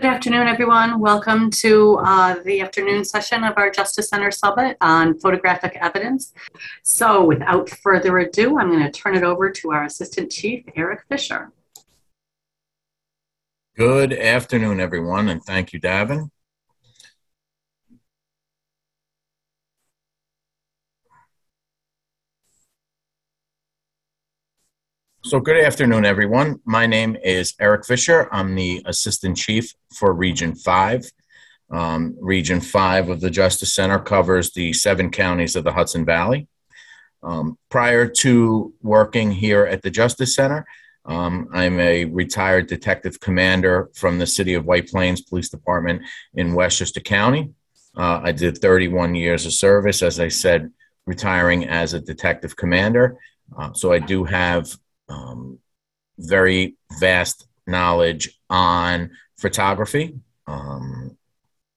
Good afternoon, everyone. Welcome to uh, the afternoon session of our Justice Center Summit on photographic evidence. So without further ado, I'm going to turn it over to our Assistant Chief, Eric Fisher. Good afternoon, everyone, and thank you, Davin. So, good afternoon, everyone. My name is Eric Fisher. I'm the Assistant Chief for Region 5. Um, Region 5 of the Justice Center covers the seven counties of the Hudson Valley. Um, prior to working here at the Justice Center, um, I'm a retired detective commander from the City of White Plains Police Department in Westchester County. Uh, I did 31 years of service, as I said, retiring as a detective commander. Uh, so I do have um, very vast knowledge on photography, um,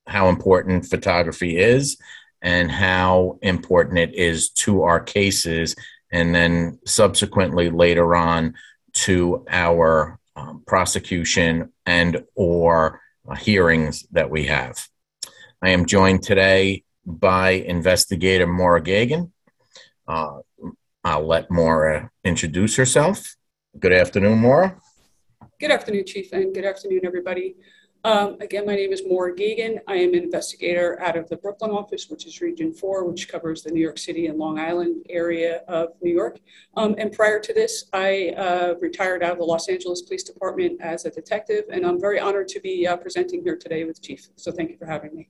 how important photography is, and how important it is to our cases, and then subsequently later on to our um, prosecution and or uh, hearings that we have. I am joined today by investigator Maura Gagan. Uh, I'll let Maura introduce herself. Good afternoon, Maura. Good afternoon, Chief, and good afternoon, everybody. Um, again, my name is Maura Gagan. I am an investigator out of the Brooklyn office, which is Region 4, which covers the New York City and Long Island area of New York. Um, and prior to this, I uh, retired out of the Los Angeles Police Department as a detective, and I'm very honored to be uh, presenting here today with Chief. So thank you for having me.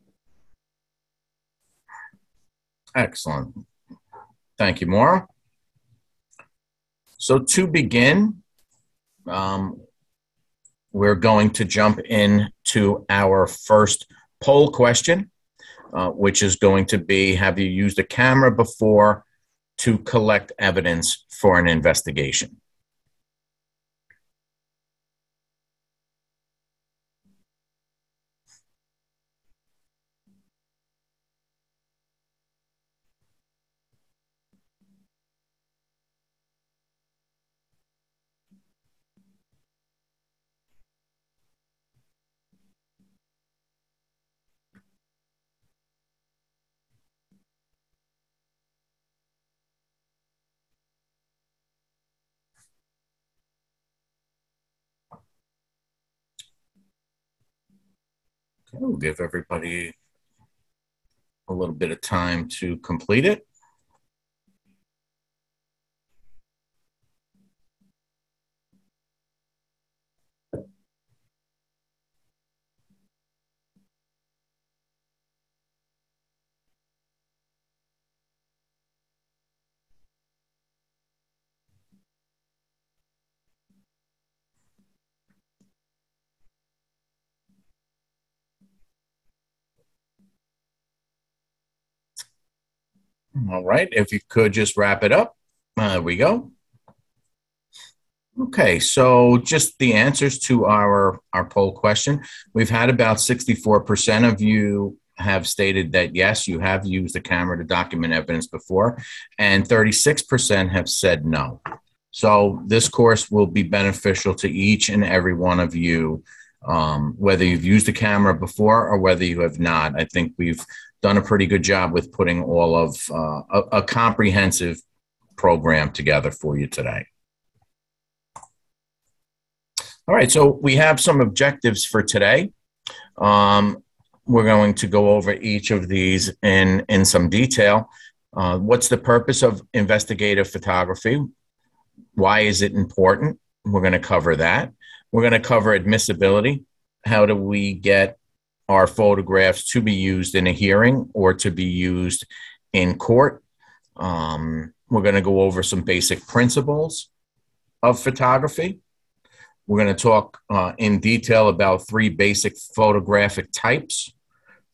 Excellent. Thank you, Maura. So to begin, um, we're going to jump in to our first poll question, uh, which is going to be Have you used a camera before to collect evidence for an investigation? We'll give everybody a little bit of time to complete it. All right. If you could just wrap it up. Uh, there we go. Okay, so just the answers to our our poll question. We've had about 64% of you have stated that yes, you have used a camera to document evidence before, and 36% have said no. So this course will be beneficial to each and every one of you, um, whether you've used a camera before or whether you have not. I think we've done a pretty good job with putting all of uh, a, a, comprehensive program together for you today. All right, so we have some objectives for today. Um, we're going to go over each of these in, in some detail. Uh, what's the purpose of investigative photography? Why is it important? We're going to cover that. We're going to cover admissibility. How do we get are photographs to be used in a hearing or to be used in court. Um, we're going to go over some basic principles of photography. We're going to talk uh, in detail about three basic photographic types,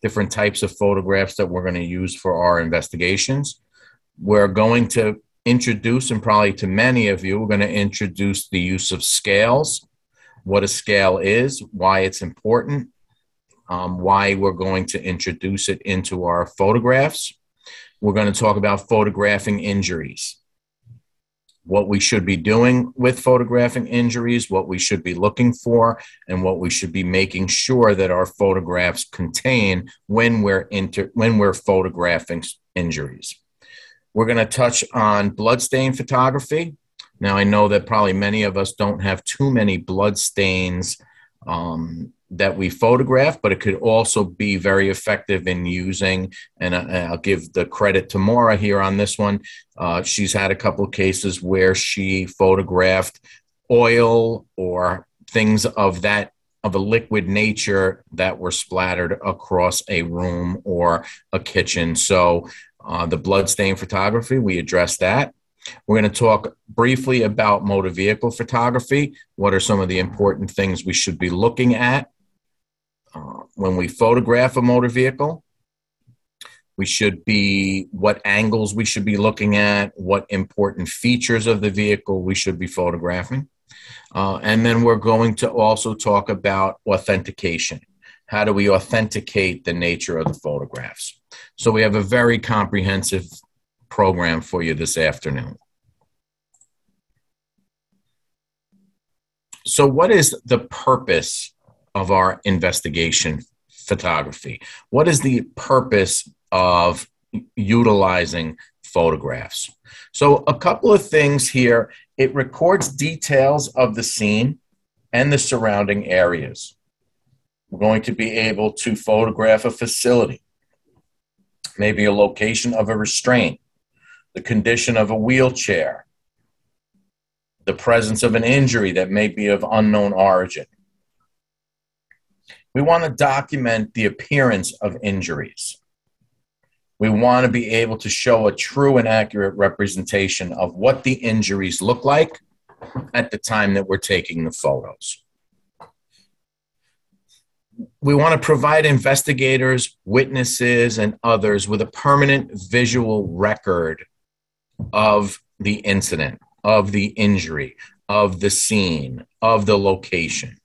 different types of photographs that we're going to use for our investigations. We're going to introduce, and probably to many of you, we're going to introduce the use of scales, what a scale is, why it's important, um, why we're going to introduce it into our photographs. We're going to talk about photographing injuries. what we should be doing with photographing injuries, what we should be looking for, and what we should be making sure that our photographs contain when we're inter- when we're photographing injuries. We're going to touch on bloodstain photography. Now, I know that probably many of us don't have too many bloodstains um, that we photograph, but it could also be very effective in using. And I'll give the credit to Maura here on this one. Uh, she's had a couple of cases where she photographed oil or things of that of a liquid nature that were splattered across a room or a kitchen. So uh, the bloodstain photography, we addressed that. We're going to talk briefly about motor vehicle photography. What are some of the important things we should be looking at uh, when we photograph a motor vehicle? We should be what angles we should be looking at, what important features of the vehicle we should be photographing. Uh, and then we're going to also talk about authentication. How do we authenticate the nature of the photographs? So we have a very comprehensive program for you this afternoon. So, what is the purpose of our investigation photography? What is the purpose of utilizing photographs? So, a couple of things here it records details of the scene and the surrounding areas. We're going to be able to photograph a facility, maybe a location of a restraint, the condition of a wheelchair, the presence of an injury that may be of unknown origin. We want to document the appearance of injuries. We want to be able to show a true and accurate representation of what the injuries look like at the time that we're taking the photos. We want to provide investigators, witnesses, and others with a permanent visual record of the incident, of the injury, of the scene, of the location.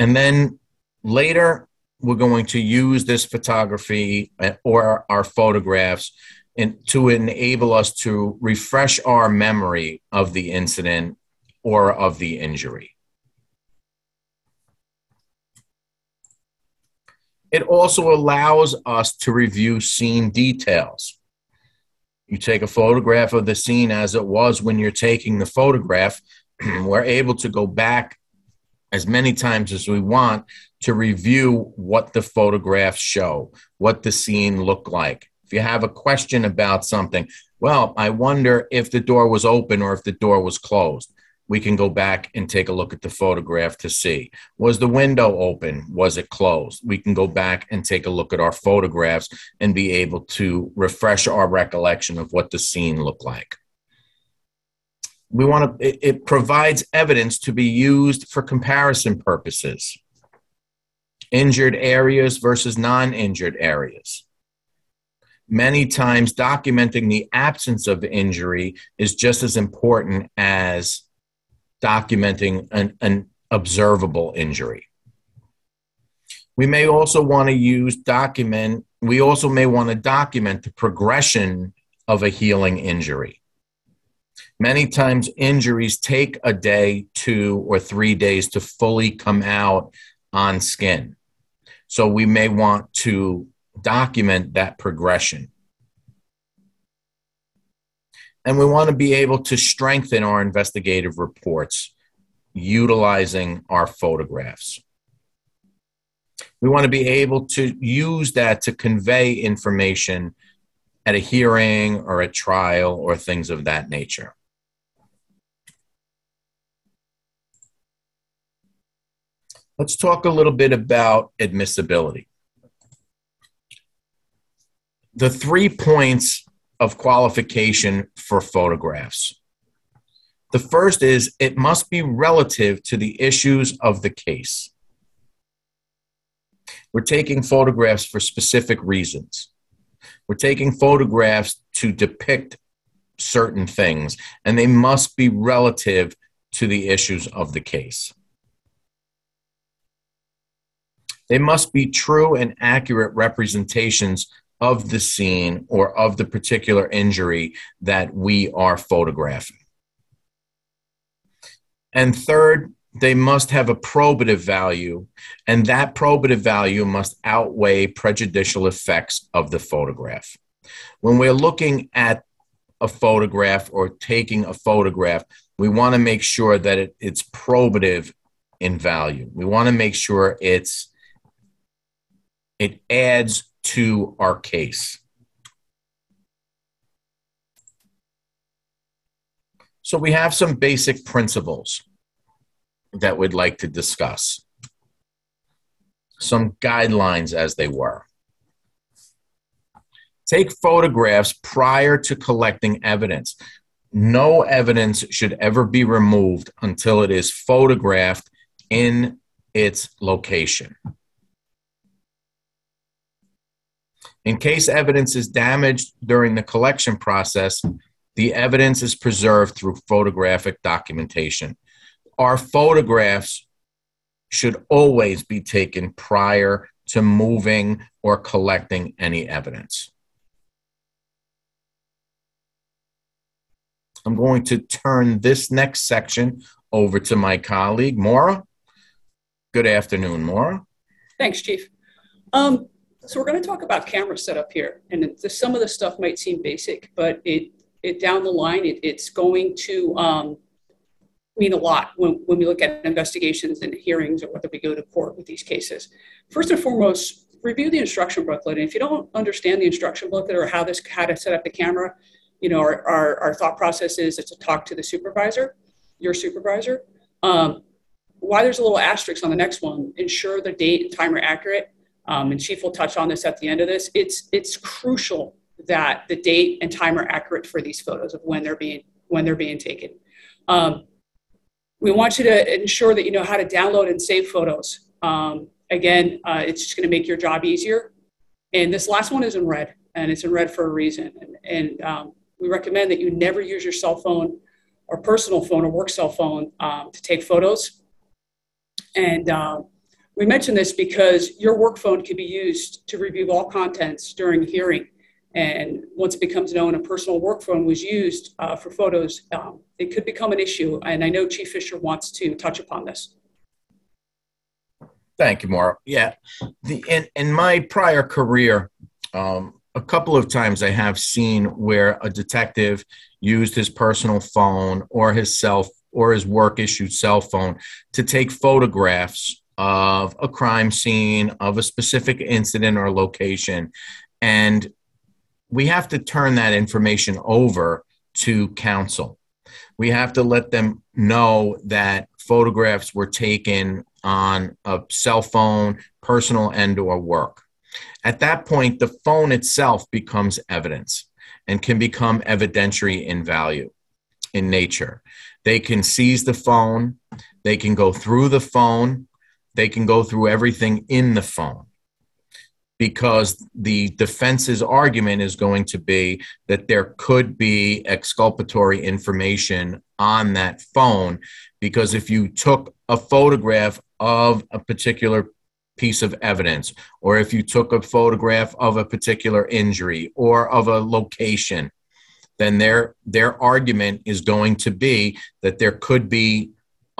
And then later, we're going to use this photography uh, or our photographs in, to enable us to refresh our memory of the incident or of the injury. It also allows us to review scene details. You take a photograph of the scene as it was when you're taking the photograph. We're able to go back as many times as we want to review what the photographs show, what the scene looked like. If you have a question about something, well, I wonder if the door was open or if the door was closed. We can go back and take a look at the photograph to see. Was the window open? Was it closed? We can go back and take a look at our photographs and be able to refresh our recollection of what the scene looked like we want to it, it provides evidence to be used for comparison purposes injured areas versus non-injured areas many times documenting the absence of injury is just as important as documenting an, an observable injury. We may also want to use document, we also may want to document the progression of a healing injury. Many times, injuries take a day, two, or three days to fully come out on skin. So, we may want to document that progression. And we want to be able to strengthen our investigative reports utilizing our photographs. We want to be able to use that to convey information at a hearing or a trial or things of that nature. Let's talk a little bit about admissibility. The three points of qualification for photographs. The first is it must be relative to the issues of the case. We're taking photographs for specific reasons. We're taking photographs to depict certain things, and they must be relative to the issues of the case. They must be true and accurate representations of the scene or of the particular injury that we are photographing. And third, they must have a probative value, and that probative value must outweigh prejudicial effects of the photograph. When we're looking at a photograph or taking a photograph, we want to make sure that it, it's probative in value. We want to make sure it's it adds to our case. So we have some basic principles that we'd like to discuss. Some guidelines as they were. Take photographs prior to collecting evidence. No evidence should ever be removed until it is photographed in its location. In case evidence is damaged during the collection process, the evidence is preserved through photographic documentation. Our photographs should always be taken prior to moving or collecting any evidence. I'm going to turn this next section over to my colleague, Maura. Good afternoon, Maura. Thanks, Chief. Um, so we're going to talk about camera setup here, and some of the stuff might seem basic, but it, it down the line, it, it's going to um, mean a lot when, when we look at investigations and hearings or whether we go to court with these cases. First and foremost, review the instruction booklet. And if you don't understand the instruction booklet or how this how to set up the camera, you know, our, our, our thought process is to talk to the supervisor, your supervisor. Um, why there's a little asterisk on the next one, ensure the date and time are accurate. Um, and Chief will touch on this at the end of this. It's, it's crucial that the date and time are accurate for these photos of when they're being, when they're being taken. Um, we want you to ensure that you know how to download and save photos. Um, again, uh, it's just going to make your job easier. And this last one is in red, and it's in red for a reason. And, and um, we recommend that you never use your cell phone or personal phone or work cell phone um, to take photos. And uh, we mention this because your work phone can be used to review all contents during hearing. And once it becomes known a personal work phone was used uh, for photos, um, it could become an issue. And I know Chief Fisher wants to touch upon this. Thank you, Maura. Yeah, the, in, in my prior career, um, a couple of times I have seen where a detective used his personal phone or his cell or his work issued cell phone to take photographs of a crime scene, of a specific incident or location. And we have to turn that information over to counsel. We have to let them know that photographs were taken on a cell phone, personal and or work. At that point, the phone itself becomes evidence and can become evidentiary in value, in nature. They can seize the phone, they can go through the phone, they can go through everything in the phone because the defense's argument is going to be that there could be exculpatory information on that phone because if you took a photograph of a particular piece of evidence, or if you took a photograph of a particular injury or of a location, then their their argument is going to be that there could be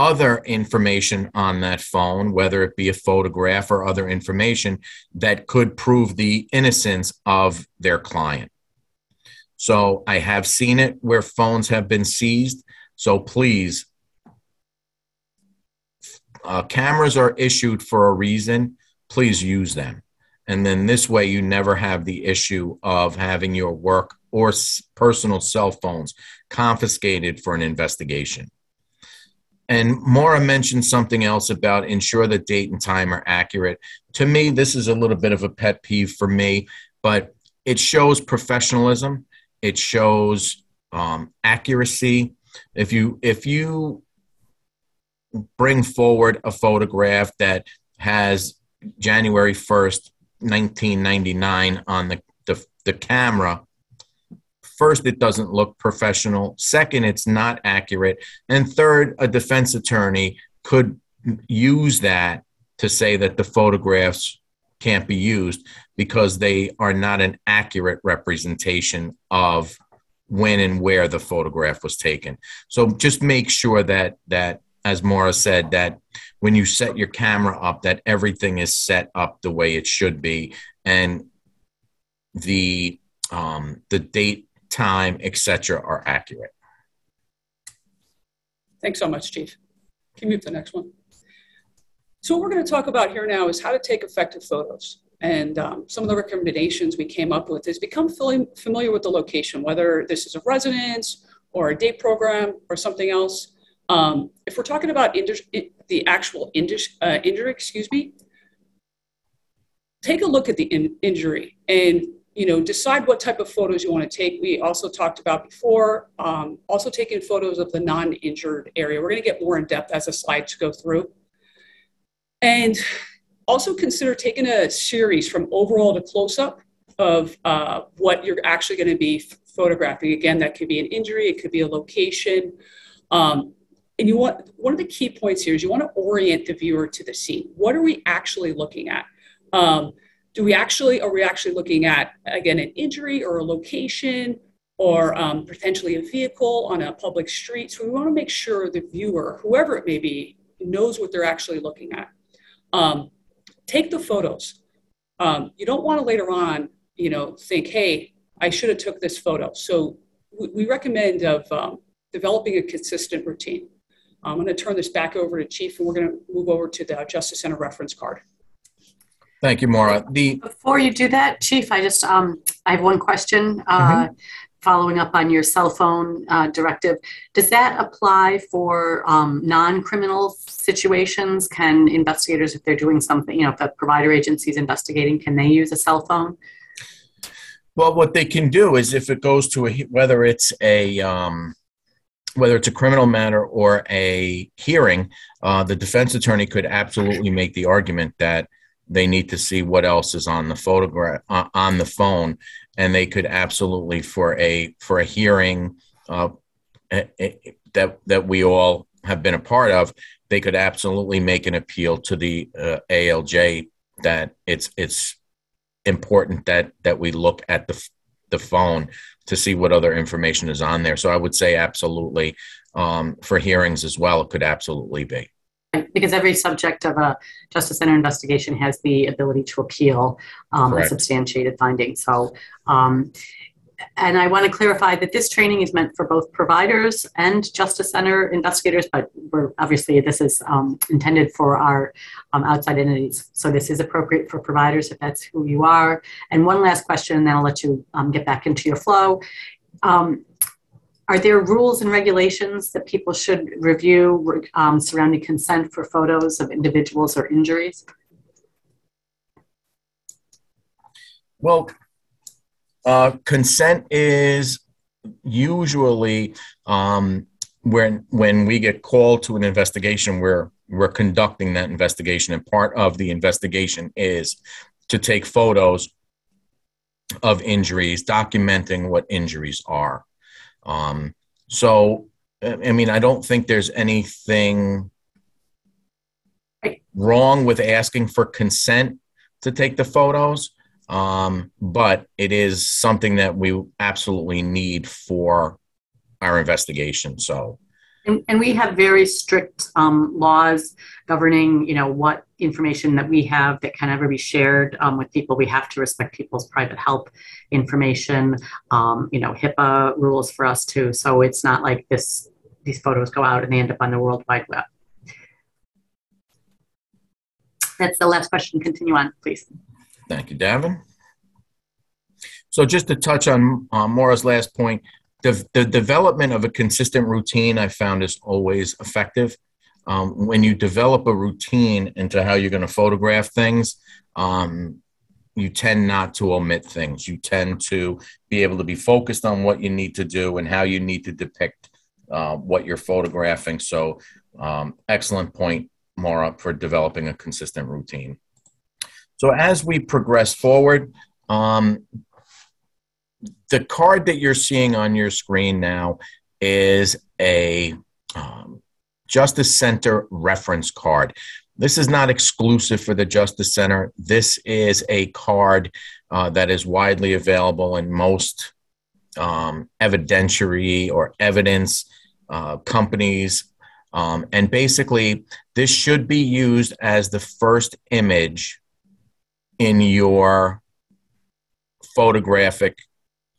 other information on that phone, whether it be a photograph or other information that could prove the innocence of their client. So I have seen it where phones have been seized. So please uh, cameras are issued for a reason. Please use them. And then this way, you never have the issue of having your work or personal cell phones confiscated for an investigation. And Maura mentioned something else about ensure the date and time are accurate. To me, this is a little bit of a pet peeve for me, but it shows professionalism. It shows um, accuracy. If you if you bring forward a photograph that has January 1st, 1999 on the, the, the camera, first, it doesn't look professional. Second, it's not accurate. And third, a defense attorney could use that to say that the photographs can't be used because they are not an accurate representation of when and where the photograph was taken. So just make sure that that as Maura said, that when you set your camera up, that everything is set up the way it should be, and the um, the date, time, etc., are accurate. Thanks so much, Chief. Can you move to the next one? So what we're going to talk about here now is how to take effective photos. And um, some of the recommendations we came up with is become familiar with the location, whether this is a residence or a day program or something else. Um, if we're talking about the actual uh, injury, excuse me, take a look at the in injury and you know decide what type of photos you want to take. We also talked about before, um, also taking photos of the non-injured area. We're going to get more in depth as the slides go through. And also consider taking a series from overall to close-up of uh, what you're actually going to be photographing. Again, that could be an injury, it could be a location. Um, and you want one of the key points here is you want to orient the viewer to the scene. What are we actually looking at? Um, do we actually are we actually looking at again an injury or a location or um, potentially a vehicle on a public street? So we want to make sure the viewer, whoever it may be, knows what they're actually looking at. Um, take the photos. Um, you don't want to later on, you know, think, hey, I should have took this photo. So we, we recommend of um, developing a consistent routine. I'm going to turn this back over to Chief, and we're going to move over to the Justice Center reference card. Thank you, Maura. The before you do that, Chief, I just um, I have one question. Uh, mm-hmm. Following up on your cell phone uh, directive, does that apply for um, non-criminal situations? Can investigators, if they're doing something, you know, if the provider agency is investigating, can they use a cell phone? Well, what they can do is if it goes to a whether it's a um, whether it's a criminal matter or a hearing, uh, the defense attorney could absolutely make the argument that they need to see what else is on the photograph uh, on the phone, and they could absolutely for a for a hearing uh, that that we all have been a part of, they could absolutely make an appeal to the uh, ALJ that it's it's important that that we look at the the phone to see what other information is on there. So I would say absolutely um, for hearings as well. It could absolutely be because every subject of a Justice Center investigation has the ability to appeal um, a substantiated finding. So um, and I want to clarify that this training is meant for both providers and Justice Center investigators, but we're obviously this is um, intended for our um, outside entities. So this is appropriate for providers if that's who you are. And one last question, and then I'll let you um, get back into your flow. Are there rules and regulations that people should review um, surrounding consent for photos of individuals or injuries? Well, uh, consent is usually um, when when we get called to an investigation, we're we're conducting that investigation, and part of the investigation is to take photos of injuries, documenting what injuries are. Um, so, I mean, I don't think there's anything wrong with asking for consent to take the photos. Um, but it is something that we absolutely need for our investigation. So, and, and we have very strict um, laws governing, you know, what information that we have that can ever be shared um, with people. We have to respect people's private health information. Um, you know, HIPAA rules for us too. So it's not like this; these photos go out and they end up on the World Wide Web. That's the last question. Continue on, please. Thank you, Davin. So just to touch on uh, Maura's last point, the, the development of a consistent routine I found is always effective. Um, when you develop a routine into how you're going to photograph things, um, you tend not to omit things. You tend to be able to be focused on what you need to do and how you need to depict uh, what you're photographing. So, um, excellent point, Maura, for developing a consistent routine. So, as we progress forward, um, the card that you're seeing on your screen now is a um, Justice Center reference card. This is not exclusive for the Justice Center. This is a card uh, that is widely available in most um, evidentiary or evidence uh, companies. Um, and basically, this should be used as the first image in your photographic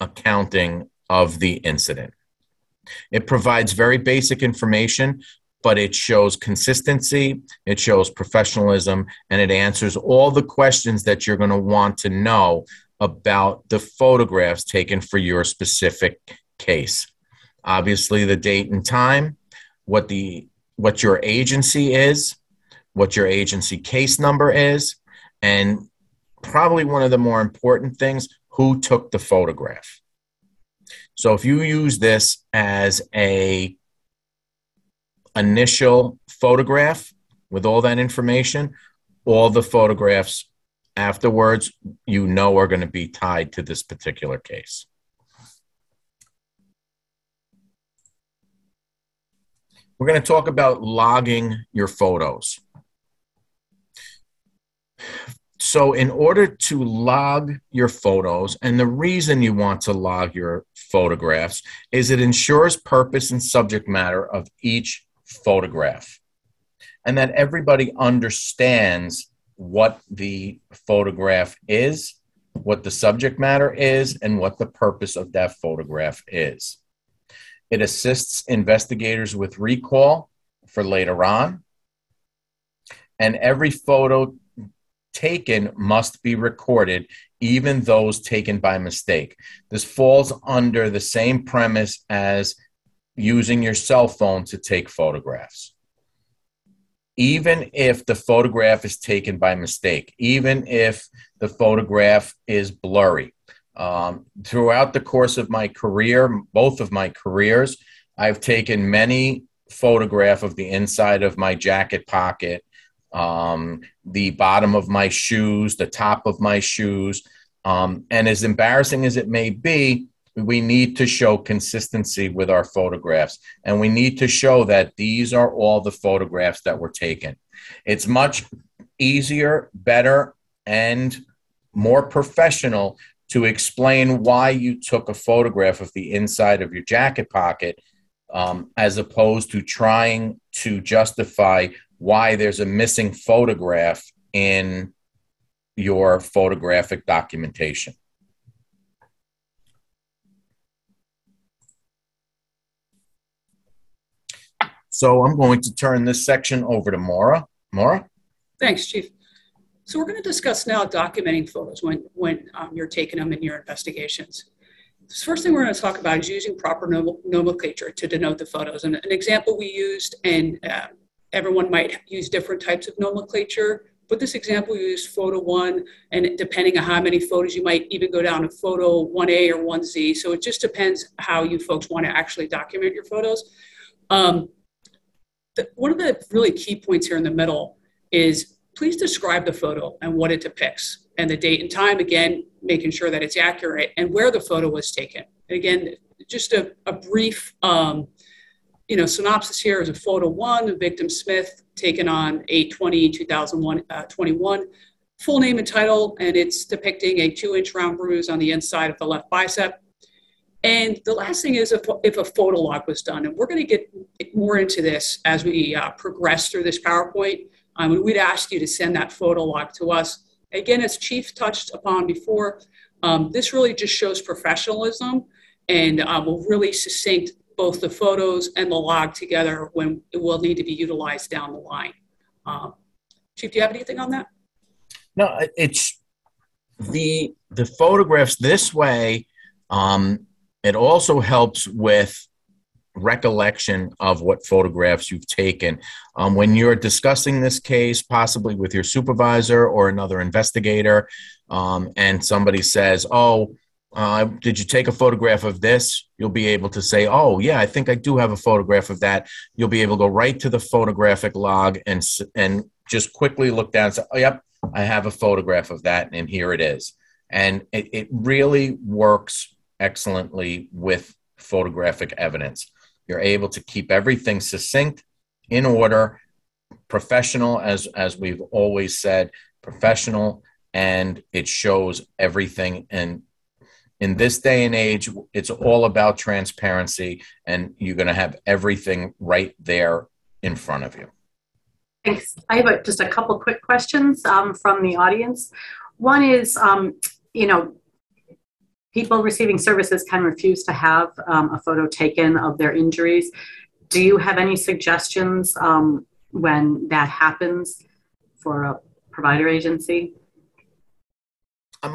accounting of the incident. It provides very basic information, but it shows consistency, it shows professionalism, and it answers all the questions that you're going to want to know about the photographs taken for your specific case. Obviously, the date and time, what the what your agency is, what your agency case number is, and probably one of the more important things, who took the photograph. So if you use this as a initial photograph with all that information, all the photographs afterwards you know are going to be tied to this particular case. We're going to talk about logging your photos. So, in order to log your photos, and the reason you want to log your photographs is it ensures purpose and subject matter of each photograph, and that everybody understands what the photograph is, what the subject matter is, and what the purpose of that photograph is. It assists investigators with recall for later on. And every photo taken must be recorded, even those taken by mistake. This falls under the same premise as using your cell phone to take photographs. Even if the photograph is taken by mistake, even if the photograph is blurry, um, throughout the course of my career, both of my careers, I've taken many photograph of the inside of my jacket pocket, um, the bottom of my shoes, the top of my shoes. Um, and as embarrassing as it may be, we need to show consistency with our photographs. And we need to show that these are all the photographs that were taken. It's much easier, better, and more professional to explain why you took a photograph of the inside of your jacket pocket um, as opposed to trying to justify why there's a missing photograph in your photographic documentation. So I'm going to turn this section over to Maura. Maura? Thanks, Chief. So we're going to discuss now documenting photos when, when um, you're taking them in your investigations. The first thing we're going to talk about is using proper nomenclature to denote the photos. And an example we used, and uh, everyone might use different types of nomenclature, but this example we used photo one, and depending on how many photos, you might even go down to photo 1A or 1Z. So it just depends how you folks want to actually document your photos. Um, the, one of the really key points here in the middle is please describe the photo and what it depicts and the date and time again making sure that it's accurate and where the photo was taken. And again just a, a brief um, you know synopsis here is a photo one of victim smith taken on 820 2021 uh, full name and title and it's depicting a two inch round bruise on the inside of the left bicep and the last thing is if, if a photo log was done and we're going to get more into this as we uh, progress through this powerpoint um, we'd ask you to send that photo log to us. Again, as Chief touched upon before, um, this really just shows professionalism and uh, will really succinct both the photos and the log together when it will need to be utilized down the line. Um, Chief, do you have anything on that? No, it's the the photographs this way. Um, it also helps with recollection of what photographs you've taken. Um, when you're discussing this case, possibly with your supervisor or another investigator, um, and somebody says, Oh, uh, did you take a photograph of this? You'll be able to say, Oh, yeah, I think I do have a photograph of that. You'll be able to go right to the photographic log and, and just quickly look down and say, Oh, yep, I have a photograph of that, and here it is. And it, it really works excellently with photographic evidence. You're able to keep everything succinct, in order, professional, as, as we've always said, professional, and it shows everything. And in this day and age, it's all about transparency, and you're going to have everything right there in front of you. Thanks. I have a, just a couple quick questions um, from the audience. One is, um, you know, people receiving services can refuse to have um, a photo taken of their injuries. Do you have any suggestions um, when that happens for a provider agency?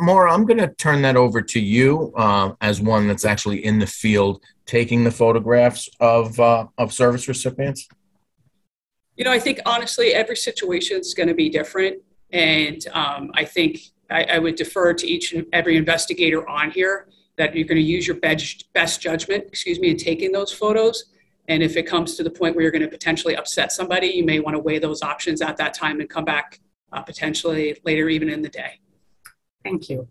Maura, I'm going to turn that over to you uh, as one that's actually in the field taking the photographs of uh, of service recipients. You know, I think honestly, every situation is going to be different. And um, I think I, I, would defer to each and every investigator on here that you're going to use your best, judgment, excuse me, in taking those photos. And if it comes to the point where you're going to potentially upset somebody, you may want to weigh those options at that time and come back uh, potentially later, even in the day. Thank you.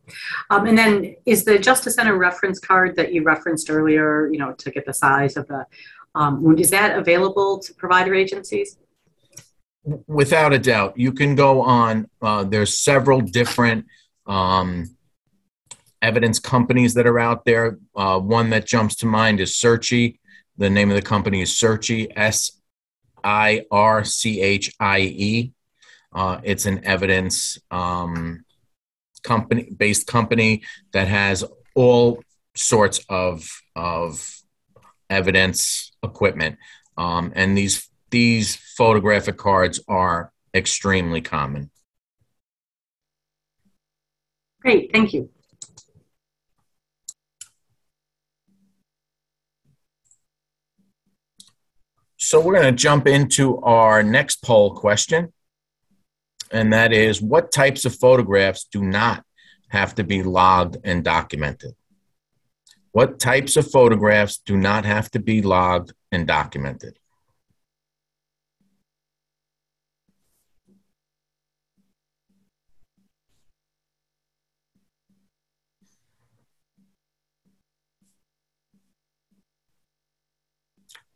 Um, and then is the Justice Center reference card that you referenced earlier, you know, to get the size of the um, wound, is that available to provider agencies? Without a doubt. You can go on, uh, there's several different um, evidence companies that are out there. Uh, one that jumps to mind is Sirchie. The name of the company is Sirchie, S I R C H I E. Uh, it's an evidence um, company based company that has all sorts of of evidence equipment um, and these these photographic cards are extremely common great thank you so we're going to jump into our next poll question and that is what types of photographs do not have to be logged and documented? What types of photographs do not have to be logged and documented?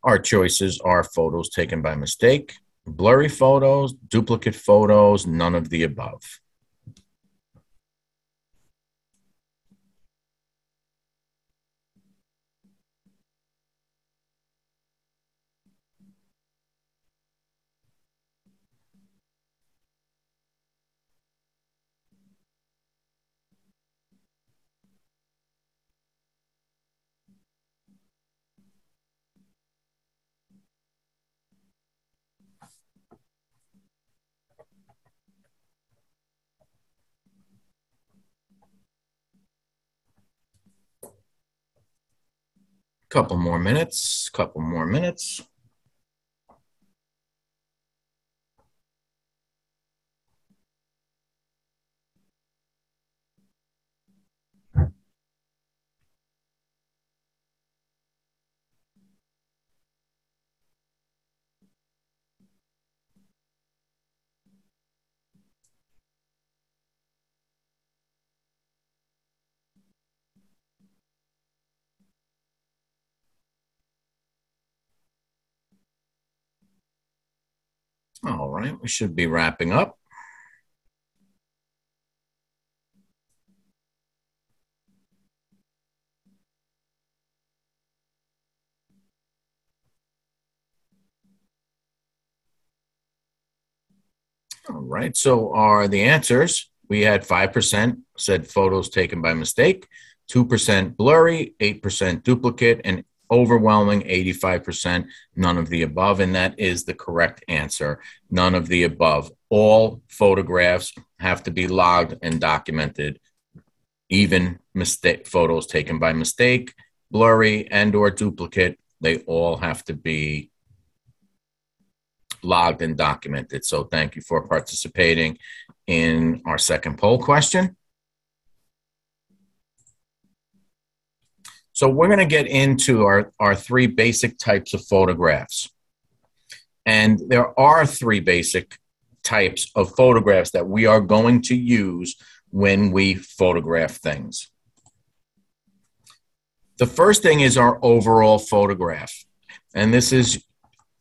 Our choices are photos taken by mistake, blurry photos, duplicate photos, none of the above. Couple more minutes, couple more minutes. All right, we should be wrapping up. All right, so are the answers. We had 5% said photos taken by mistake, 2% blurry, 8% duplicate, and overwhelming 85%, none of the above. And that is the correct answer. None of the above. All photographs have to be logged and documented, even mistake photos taken by mistake, blurry and or duplicate, they all have to be logged and documented. So thank you for participating in our second poll question. So we're going to get into our, our three basic types of photographs. And there are three basic types of photographs that we are going to use when we photograph things. The first thing is our overall photograph. And this is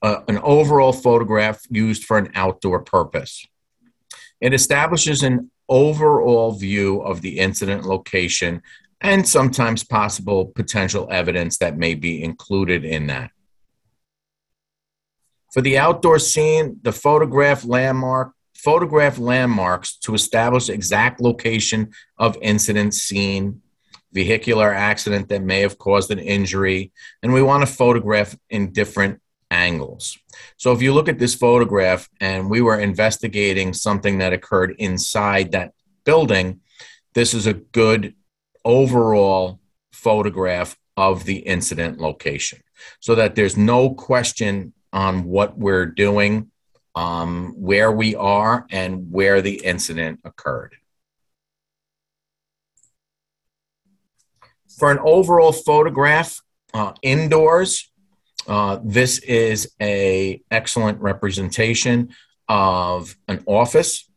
a, an overall photograph used for an outdoor purpose. It establishes an overall view of the incident location and sometimes possible potential evidence that may be included in that. For the outdoor scene, the photograph landmark photograph landmarks to establish exact location of incident scene, vehicular accident that may have caused an injury, and we want to photograph in different angles. So if you look at this photograph and we were investigating something that occurred inside that building, this is a good overall photograph of the incident location so that there's no question on what we're doing, um, where we are, and where the incident occurred. For an overall photograph uh, indoors, uh, this is a excellent representation of an office.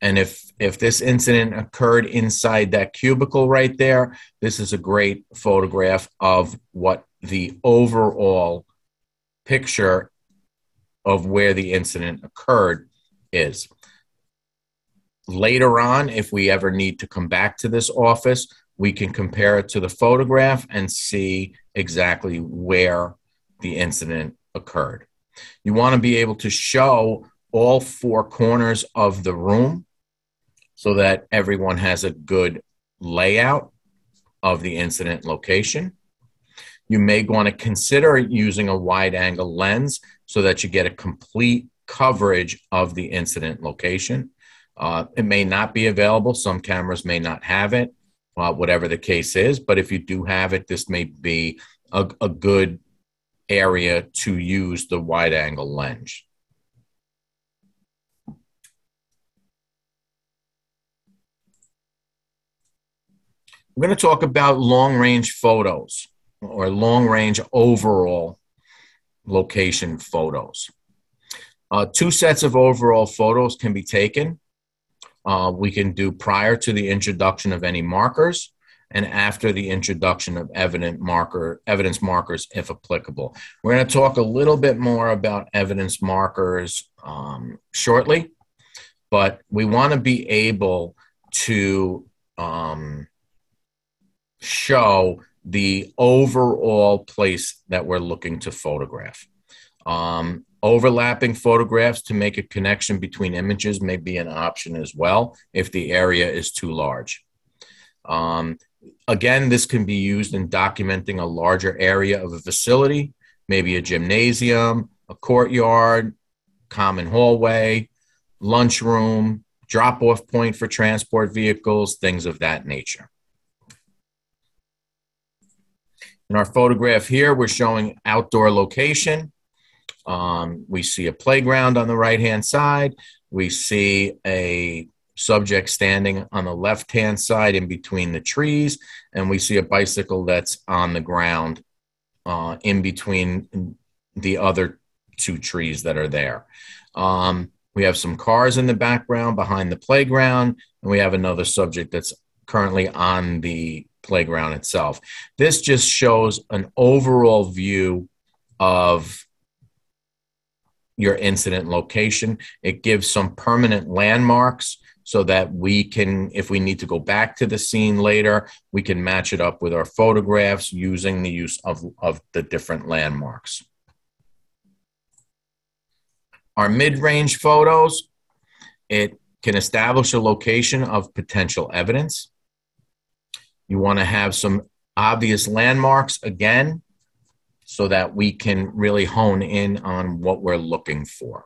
And if if this incident occurred inside that cubicle right there, this is a great photograph of what the overall picture of where the incident occurred is. Later on, if we ever need to come back to this office, we can compare it to the photograph and see exactly where the incident occurred. You want to be able to show all four corners of the room so that everyone has a good layout of the incident location. You may want to consider using a wide angle lens so that you get a complete coverage of the incident location. Uh, it may not be available. Some cameras may not have it, uh, whatever the case is. But if you do have it, this may be a, a good area to use the wide angle lens. We're going to talk about long range photos or long range overall location photos. Uh, two sets of overall photos can be taken. Uh, we can do prior to the introduction of any markers and after the introduction of evident marker, evidence markers if applicable. We're going to talk a little bit more about evidence markers um, shortly, but we want to be able to um, show the overall place that we're looking to photograph. Um, overlapping photographs to make a connection between images may be an option as well if the area is too large. Um, again, this can be used in documenting a larger area of a facility, maybe a gymnasium, a courtyard, common hallway, lunchroom, drop off point for transport vehicles, things of that nature. In our photograph here, we're showing outdoor location. Um, we see a playground on the right hand side. We see a subject standing on the left hand side in between the trees, and we see a bicycle that's on the ground uh, in between the other two trees that are there. Um, we have some cars in the background behind the playground, and we have another subject that's currently on the playground itself. This just shows an overall view of your incident location. It gives some permanent landmarks so that we can, if we need to go back to the scene later, we can match it up with our photographs using the use of, of the different landmarks. Our mid-range photos, it can establish a location of potential evidence. You want to have some obvious landmarks again so that we can really hone in on what we're looking for.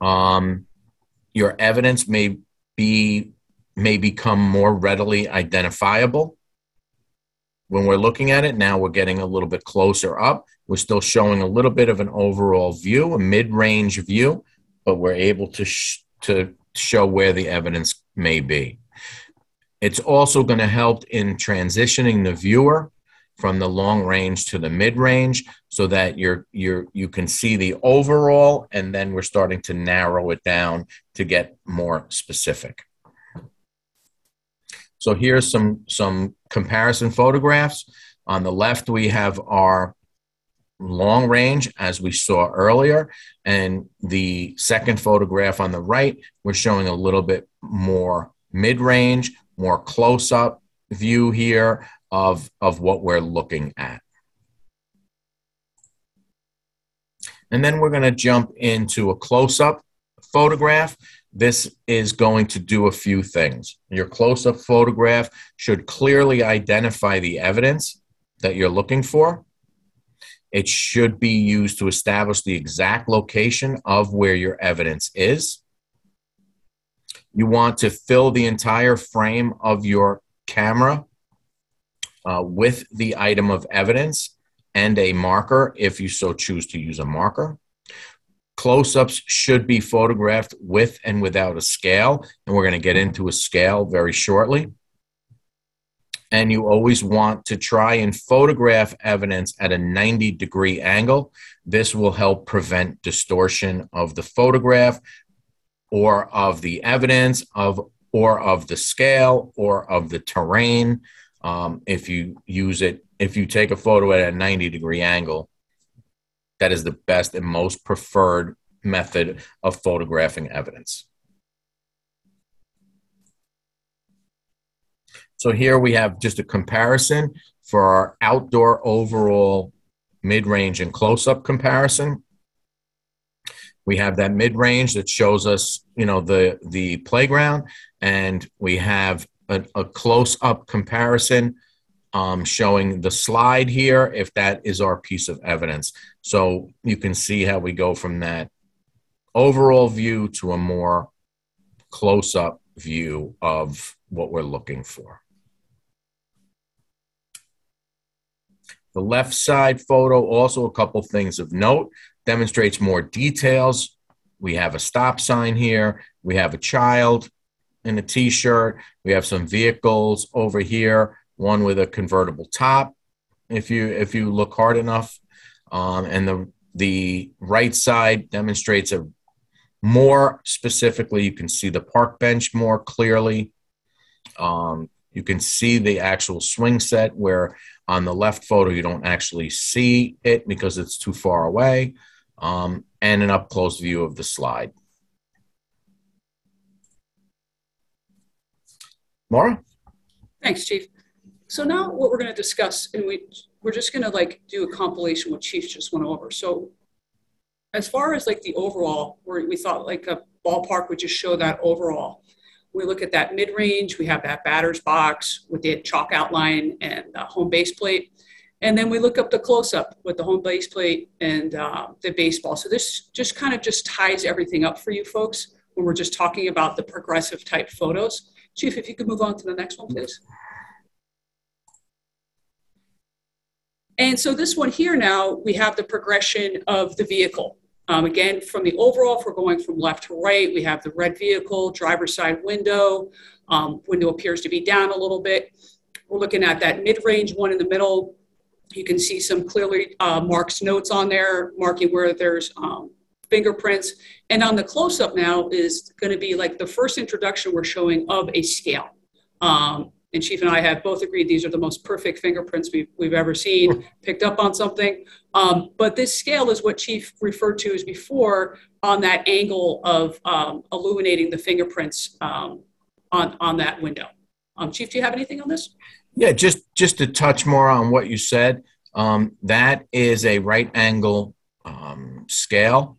Um, your evidence may be may become more readily identifiable when we're looking at it. Now we're getting a little bit closer up. We're still showing a little bit of an overall view, a mid-range view, but we're able to sh- to show where the evidence may be. It's also going to help in transitioning the viewer from the long range to the mid range so that you're you're you can see the overall and then we're starting to narrow it down to get more specific. So here's some some comparison photographs. On the left we have our long range as we saw earlier and the second photograph on the right we're showing a little bit more mid range more close up view here of, of what we're looking at. And then we're going to jump into a close up photograph. This is going to do a few things. Your close up photograph should clearly identify the evidence that you're looking for. It should be used to establish the exact location of where your evidence is. You want to fill the entire frame of your camera uh, with the item of evidence and a marker if you so choose to use a marker. Close ups should be photographed with and without a scale, and we're going to get into a scale very shortly. And you always want to try and photograph evidence at a 90 degree angle. This will help prevent distortion of the photograph or of the evidence of or of the scale or of the terrain. Um, if you use it, if you take a photo at a 90 degree angle, that is the best and most preferred method of photographing evidence. So here we have just a comparison for our outdoor overall mid-range and close-up comparison. We have that mid-range that shows us, you know, the the playground, and we have a, a close-up comparison um, showing the slide here if that is our piece of evidence. So you can see how we go from that overall view to a more close up view of what we're looking for. The left side photo, also a couple things of note, demonstrates more details. We have a stop sign here. We have a child in a t shirt. We have some vehicles over here one with a convertible top if you if you look hard enough um, and the the right side demonstrates a more specifically you can see the park bench more clearly um, you can see the actual swing set where on the left photo you don't actually see it because it's too far away um, and an up close view of the slide Maura? Thanks, Chief. So now what we're going to discuss, and we we're just going to like do a compilation what Chief just went over. So as far as like the overall, where we thought like a ballpark would just show that overall. We look at that mid range. We have that batter's box with the chalk outline and the home base plate. And then we look up the close up with the home base plate and uh, the baseball. So this just kind of just ties everything up for you folks when we're just talking about the progressive type photos. Chief, if you could move on to the next one, please. And so this one here now, we have the progression of the vehicle. Um, again, from the overall, if we're going from left to right, we have the red vehicle, driver's side window. Um, window appears to be down a little bit. We're looking at that mid-range one in the middle. You can see some clearly uh, marks notes on there, marking where there's um, fingerprints. And on the close-up now is going to be like the first introduction we're showing of a scale. Um, and Chief and I have both agreed these are the most perfect fingerprints we've, we've ever seen, picked up on something. Um, but this scale is what Chief referred to as before on that angle of um, illuminating the fingerprints um, on, on that window. Um, Chief, do you have anything on this? Yeah, just, just to touch more on what you said, um, that is a right angle um, scale.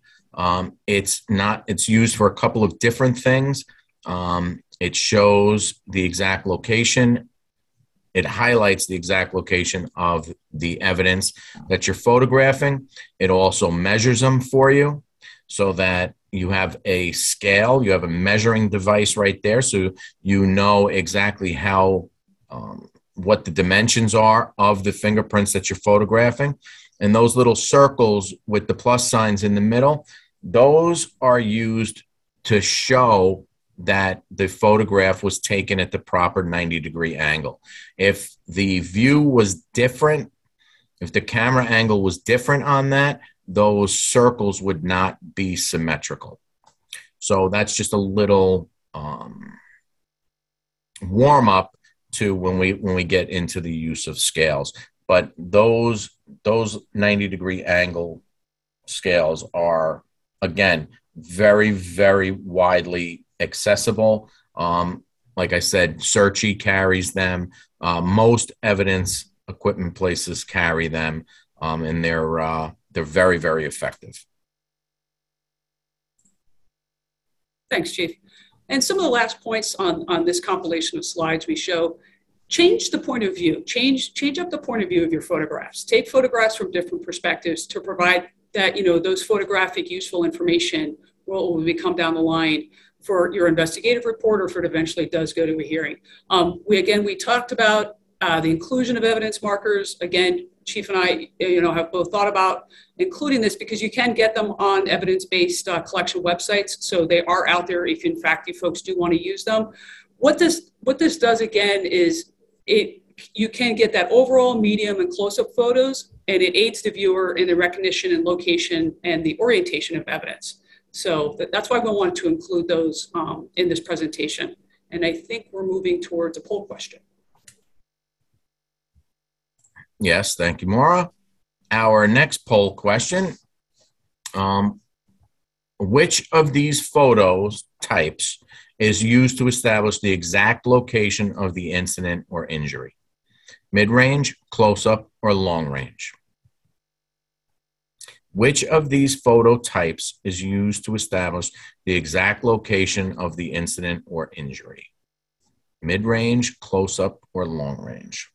it's not, it's used for a couple of different things. Um, it shows the exact location. It highlights the exact location of the evidence that you're photographing. It also measures them for you so that you have a scale, you have a measuring device right there, so you know exactly how, um, what the dimensions are of the fingerprints that you're photographing. And those little circles with the plus signs in the middle, those are used to show that the photograph was taken at the proper 90 degree angle. If the view was different, if the camera angle was different on that, those circles would not be symmetrical. So that's just a little um, warm up to when we when we get into the use of scales. But those those 90 degree angle scales are again very very widely accessible. Um, like I said, Sirchie carries them. Uh, most evidence equipment places carry them, um, and they're uh, they're very very effective. Thanks, Chief. And some of the last points on, on this compilation of slides we show change the point of view, change, change up the point of view of your photographs. Take photographs from different perspectives to provide that, you know, those photographic useful information will, become down the line for your investigative report or if it eventually does go to a hearing. Um, we, again, we talked about uh, the inclusion of evidence markers. Again, Chief and I, you know, have both thought about including this because you can get them on evidence-based uh, collection websites. So they are out there if, in fact, you folks do want to use them. What this what this does again is it you can get that overall medium and close-up photos, and it aids the viewer in the recognition and location and the orientation of evidence. So that's why we wanted to include those um, in this presentation. And I think we're moving towards a poll question. Yes, thank you, Maura. Our next poll question um, Which of these photos types is used to establish the exact location of the incident or injury? Mid range, close up, or long range? Which of these photo types is used to establish the exact location of the incident or injury? Mid range, close up, or long range?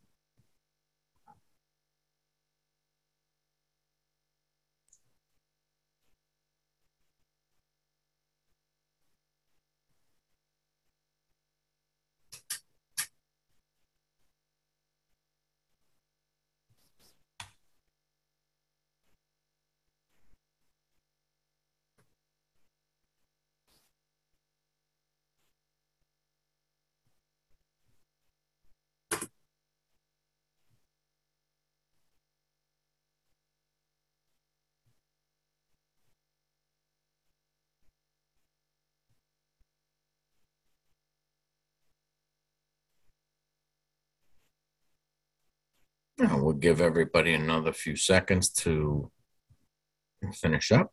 We'll give everybody another few seconds to finish up.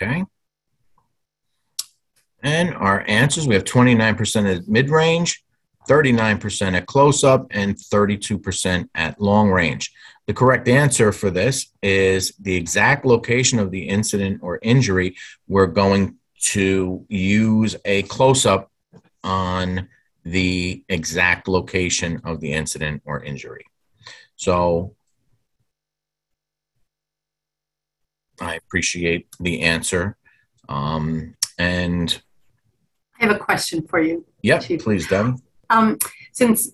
Okay. And our answers, we have 29% at mid-range, 39% at close-up, and 32% at long range. The correct answer for this is the exact location of the incident or injury. We're going to use a close-up on the exact location of the incident or injury. So I appreciate the answer. Um, and I have a question for you. Yeah, please, Devin. Um, since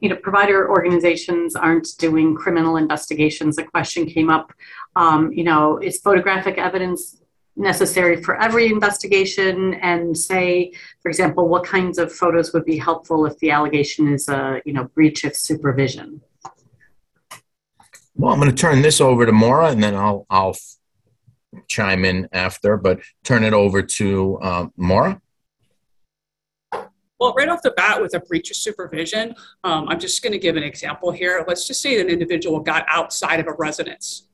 you know provider organizations aren't doing criminal investigations, a question came up. Um, you know, is photographic evidence necessary for every investigation? And say, for example, what kinds of photos would be helpful if the allegation is a you know breach of supervision? Well, I'm going to turn this over to Maura, and then I'll I'll chime in after, but turn it over to uh, Maura. Well, right off the bat, with a breach of supervision, um, I'm just going to give an example here. Let's just say an individual got outside of a residence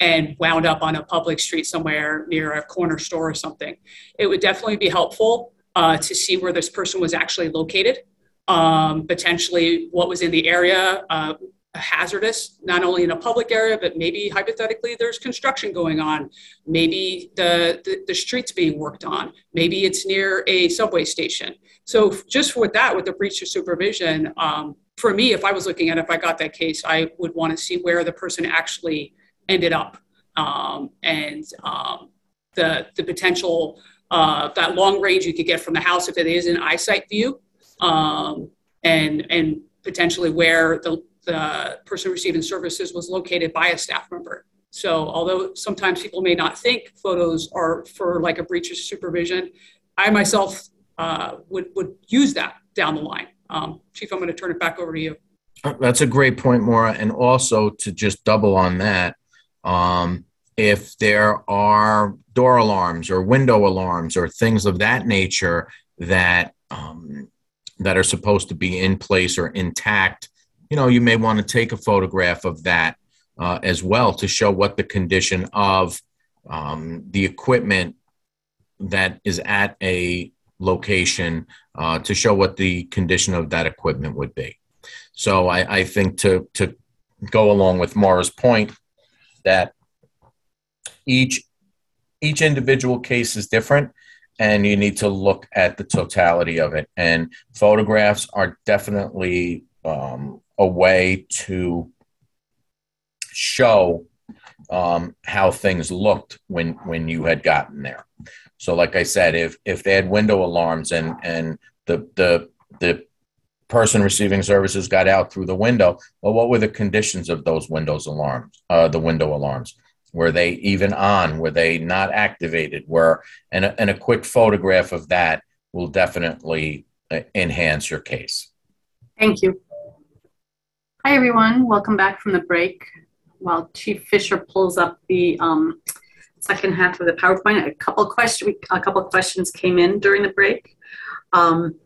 and wound up on a public street somewhere near a corner store or something. It would definitely be helpful uh, to see where this person was actually located, um, potentially what was in the area, uh, hazardous, not only in a public area, but maybe hypothetically there's construction going on. Maybe the, the, the street's being worked on. Maybe it's near a subway station. So just with that, with the breach of supervision, um, for me, if I was looking at it, if I got that case, I would want to see where the person actually ended up um, and um, the, the potential, uh, that long range you could get from the house if it is an eyesight view um, and, and potentially where the, the person receiving services was located by a staff member. So although sometimes people may not think photos are for like a breach of supervision, I myself uh, would, would use that down the line. Um, Chief, I'm going to turn it back over to you. Uh, That's a great point, Maura. And also to just double on that, um, if there are door alarms or window alarms or things of that nature that um, that are supposed to be in place or intact, you know, you may want to take a photograph of that uh, as well to show what the condition of um, the equipment that is at a location uh, to show what the condition of that equipment would be. So I, I think to to go along with Maura's point that each each individual case is different and you need to look at the totality of it and photographs are definitely um, a way to show um, how things looked when when you had gotten there so like i said if if they had window alarms and and the the the person receiving services got out through the window well what were the conditions of those windows alarms uh, the window alarms were they even on? Were they not activated? Were and a, and a quick photograph of that will definitely uh, enhance your case. Thank you. Hi, everyone. Welcome back from the break. While Chief Fisher pulls up the um, second half of the PowerPoint, a couple question, a couple questions came in during the break. Um,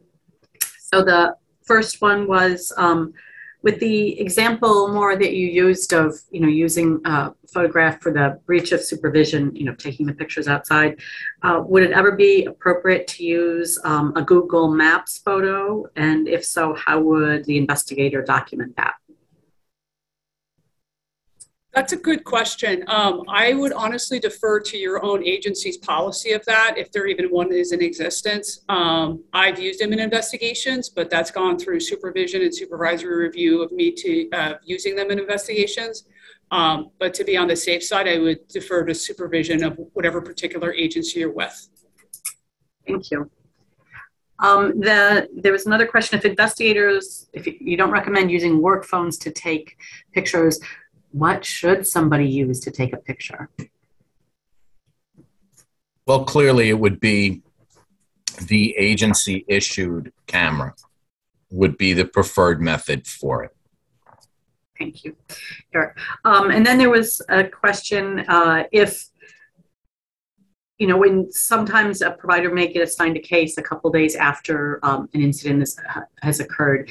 so the first one was um, with the example Maura that you used of you know using a photograph for the breach of supervision you know taking the pictures outside uh, would it ever be appropriate to use um, a google maps photo and if so how would the investigator document that That's a good question. Um, I would honestly defer to your own agency's policy of that, if there even one is in existence. Um, I've used them in investigations, but that's gone through supervision and supervisory review of me to uh, using them in investigations. Um, but to be on the safe side, I would defer to supervision of whatever particular agency you're with. thank you um, the, there was another question if investigators if you, you don't recommend using work phones to take pictures what should somebody use to take a picture? Well, clearly it would be the agency issued camera would be the preferred method for it. Thank you, Eric. Um, and then there was a question uh, if, you know, when sometimes a provider may get assigned a case a couple days after um, an incident has, has occurred,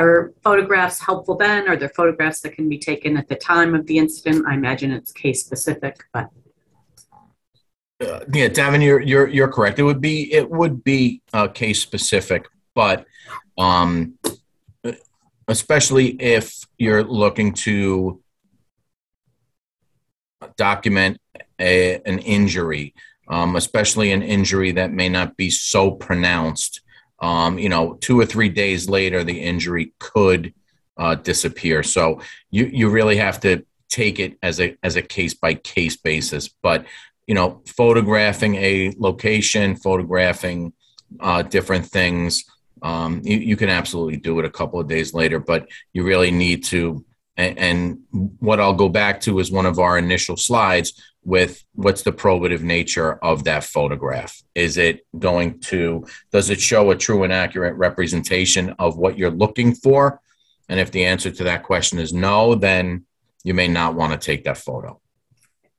are photographs helpful then? Are there photographs that can be taken at the time of the incident? I imagine it's case specific, but Uh, yeah, Davin, you're you're you're correct. It would be it would be uh, case specific, but um, especially if you're looking to document a, an injury, um, especially an injury that may not be so pronounced. Um, you know, two or three days later, the injury could uh, disappear. So you you really have to take it as a as a case by case basis. But you know, photographing a location, photographing uh, different things, um, you, you can absolutely do it a couple of days later. But you really need to. And, and what I'll go back to is one of our initial slides with what's the probative nature of that photograph is it going to does it show a true and accurate representation of what you're looking for and if the answer to that question is no then you may not want to take that photo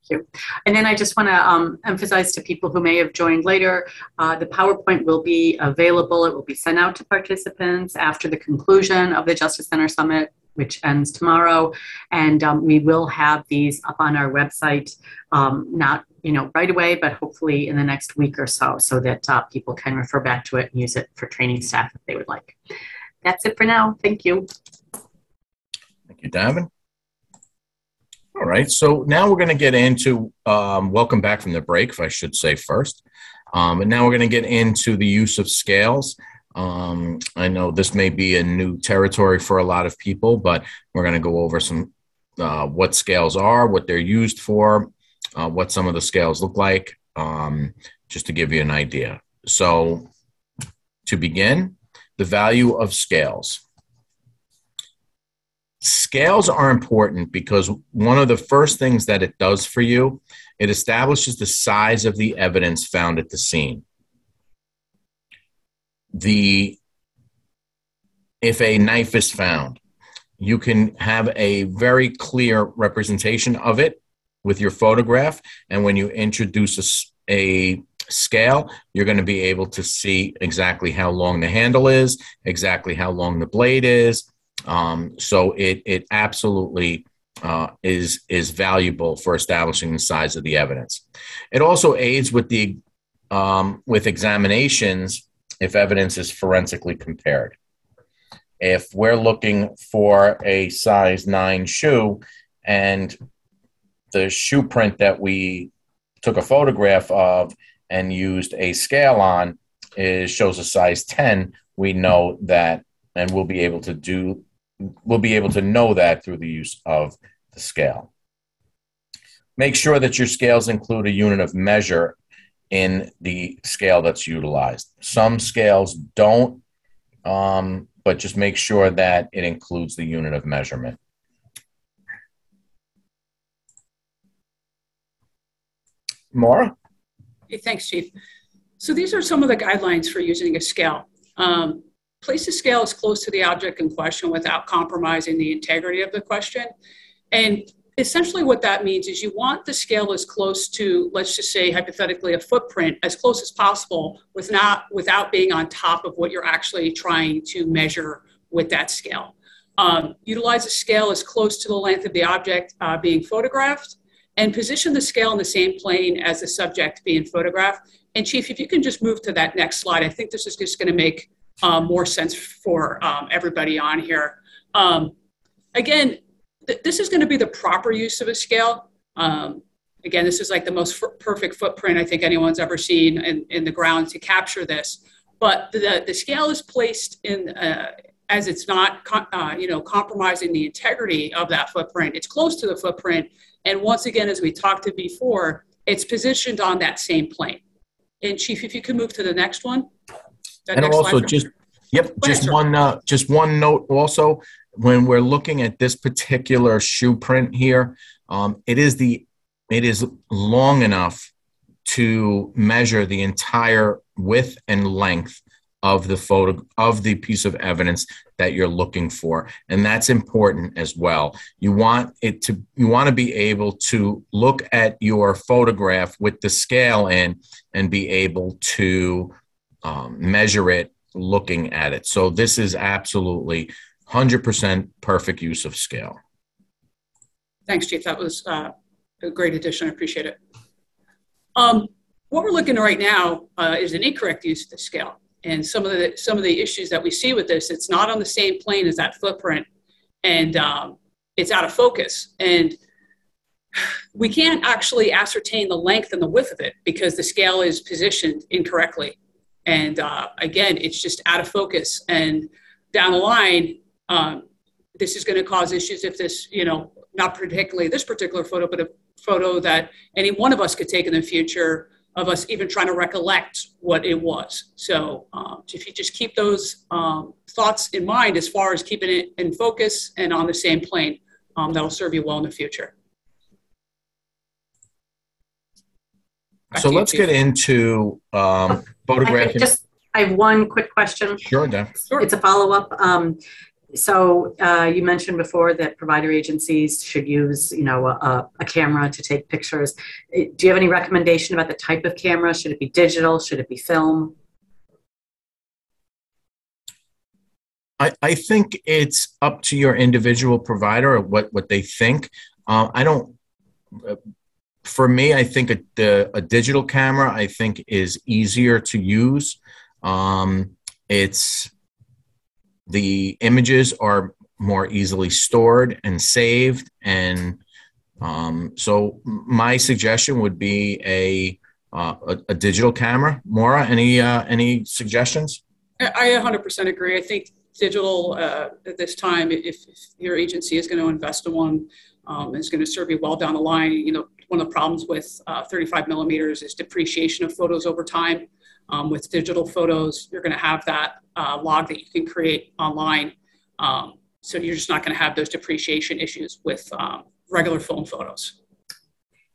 Thank you. And then I just want to um, emphasize to people who may have joined later, uh, the PowerPoint will be available. It will be sent out to participants after the conclusion of the Justice Center Summit, which ends tomorrow. And um, we will have these up on our website, um, not you know right away, but hopefully in the next week or so, so that uh, people can refer back to it and use it for training staff if they would like. That's it for now. Thank you. thank you davin all right so now we're going to get into um, welcome back from the break if i should say first um, and now we're going to get into the use of scales um, I know this may be a new territory for a lot of people, but we're going to go over some uh, what scales are, what they're used for, uh, what some of the scales look like, um, just to give you an idea. So, to begin, the value of scales. scales are important because one of the first things that it does for you, it establishes the size of the evidence found at the scene. The if a knife is found, you can have a very clear representation of it with your photograph. And when you introduce a, a scale, you're going to be able to see exactly how long the handle is, exactly how long the blade is. Um, so it, it absolutely uh, is, is valuable for establishing the size of the evidence. It also aids with, the, um, with examinations if evidence is forensically compared. If we're looking for a size 9 shoe and the shoe print that we took a photograph of and used a scale on is shows a size 10 we know that and we'll be able to do we'll be able to know that through the use of the scale make sure that your scales include a unit of measure in the scale that's utilized some scales don't um, but just make sure that it includes the unit of measurement Maura? Hey, thanks, Chief. So these are some of the guidelines for using a scale. Um, place the scale as close to the object in question without compromising the integrity of the question. And essentially what that means is you want the scale as close to, let's just say hypothetically, a footprint as close as possible with not, without being on top of what you're actually trying to measure with that scale. Um, utilize a scale as close to the length of the object uh, being photographed and position the scale in the same plane as the subject being photographed. And Chief, if you can just move to that next slide, I think this is just going to make um, more sense for um, everybody on here. Um, again, th- this is going to be the proper use of a scale. Um, again, this is like the most f- perfect footprint I think anyone's ever seen in, in the ground to capture this. But the, the scale is placed in uh, as it's not, uh, you know, compromising the integrity of that footprint. It's close to the footprint, and once again, as we talked to before, it's positioned on that same plane. And Chief, if you could move to the next one. And also just, yep, Go just ahead, one, uh, just one note also, when we're looking at this particular shoe print here, um, it is the, it is long enough to measure the entire width and length of the photo of the piece of evidence that you're looking for. And that's important as well. You want it to you want to be able to look at your photograph with the scale in and be able to um, measure it looking at it. So this is absolutely 100% perfect use of scale. Thanks chief. That was uh, a great addition. I appreciate it. Um, what we're looking at right now uh, is an incorrect use of the scale. And some of the some of the issues that we see with this it's not on the same plane as that footprint. And um, it's out of focus. And we can't actually ascertain the length and the width of it because the scale is positioned incorrectly. And uh, again it's just out of focus. And down the line um, this is going to cause issues if this you know not particularly this particular photo but a photo that any one of us could take in the future of us even trying to recollect what it was. So um, if you just keep those um, thoughts in mind as far as keeping it in focus and on the same plane, um, that'll serve you well in the future. Back so let's get into um, photographing. I just I have one quick question. Sure, Dan. Sure. It's a follow up. So uh, you mentioned before that provider agencies should use, you know, a, a, camera to take pictures. Do you have any recommendation about the type of camera? Should it be digital? Should it be film? I, I think it's up to your individual provider what what they think. Uh, I don't. Uh, for me, I think a, a digital camera I think is easier to use. Um, it's the images are more easily stored and saved. And um, so my suggestion would be a, uh, a, a, digital camera. Maura, any, uh, any suggestions? I 100% agree. I think digital uh, at this time, if, if, your agency is going to invest in one, um, is going to serve you well down the line. You know, one of the problems with uh, 35 millimeters is depreciation of photos over time. Um, with digital photos, you're going to have that uh, log that you can create online. Um, So you're just not going to have those depreciation issues with um, regular film photos.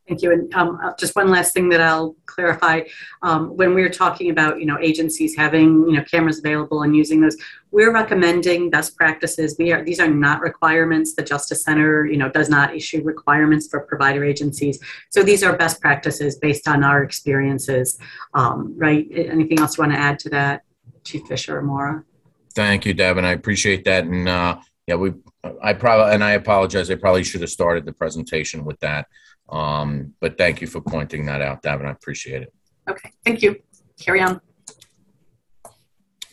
Thank you. And um, uh, just one last thing that I'll clarify. Um, when we're talking about, you know, agencies having, you know, cameras available and using those, we're recommending best practices. We are, these are not requirements. The Justice Center, you know, does not issue requirements for provider agencies. So these are best practices based on our experiences, um, right? Anything else you want to add to that, Chief Fisher or Maura? Thank you, Devin. I appreciate that. And uh, yeah, we, I probably, and I apologize. I probably should have started the presentation with that. Um, but thank you for pointing that out, Devin. I appreciate it. Okay, thank you. Carry on.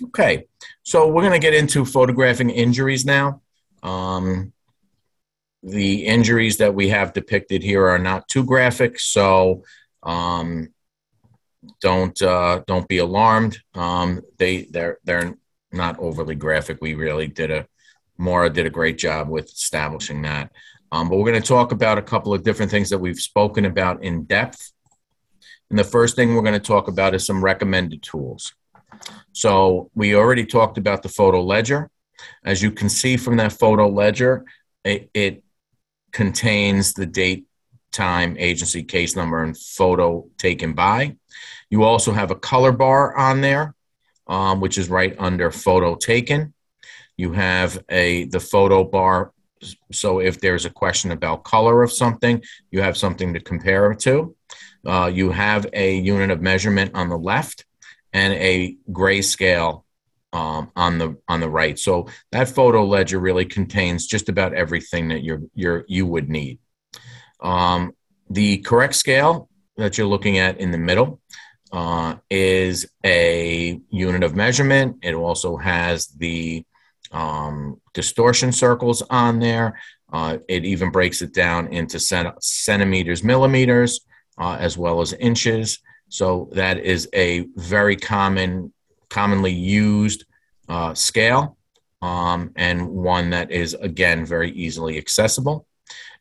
Okay, so we're going to get into photographing injuries now. Um, the injuries that we have depicted here are not too graphic, so um, don't uh, don't be alarmed. Um, they they're they're not overly graphic. We really did a Maura did a great job with establishing that. Um, but we're going to talk about a couple of different things that we've spoken about in depth. And the first thing we're going to talk about is some recommended tools. So we already talked about the photo ledger. As you can see from that photo ledger, it, it contains the date, time, agency, case number, and photo taken by. You also have a color bar on there, um, which is right under photo taken. You have a the photo bar so if there's a question about color of something, you have something to compare it to. Uh, you have a unit of measurement on the left and a grayscale um, on the on the right. So that photo ledger really contains just about everything that you're, you're you would need. Um, the correct scale that you're looking at in the middle uh, is a unit of measurement. It also has the um, distortion circles on there. Uh, it even breaks it down into cent- centimeters, millimeters, uh, as well as inches. So that is a very common, commonly used uh, scale, um, and one that is again very easily accessible.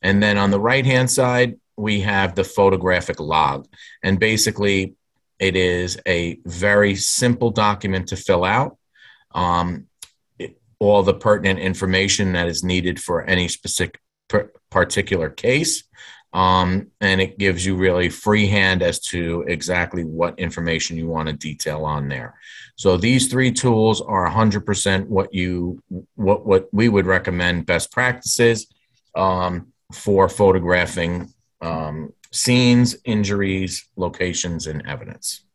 And then on the right hand side, we have the photographic log, and basically, it is a very simple document to fill out. Um, all the pertinent information that is needed for any specific particular case. Um, and it gives you really free hand as to exactly what information you want to detail on there. So these three tools are 100% what you what what we would recommend best practices um, for photographing um, scenes, injuries, locations, and evidence.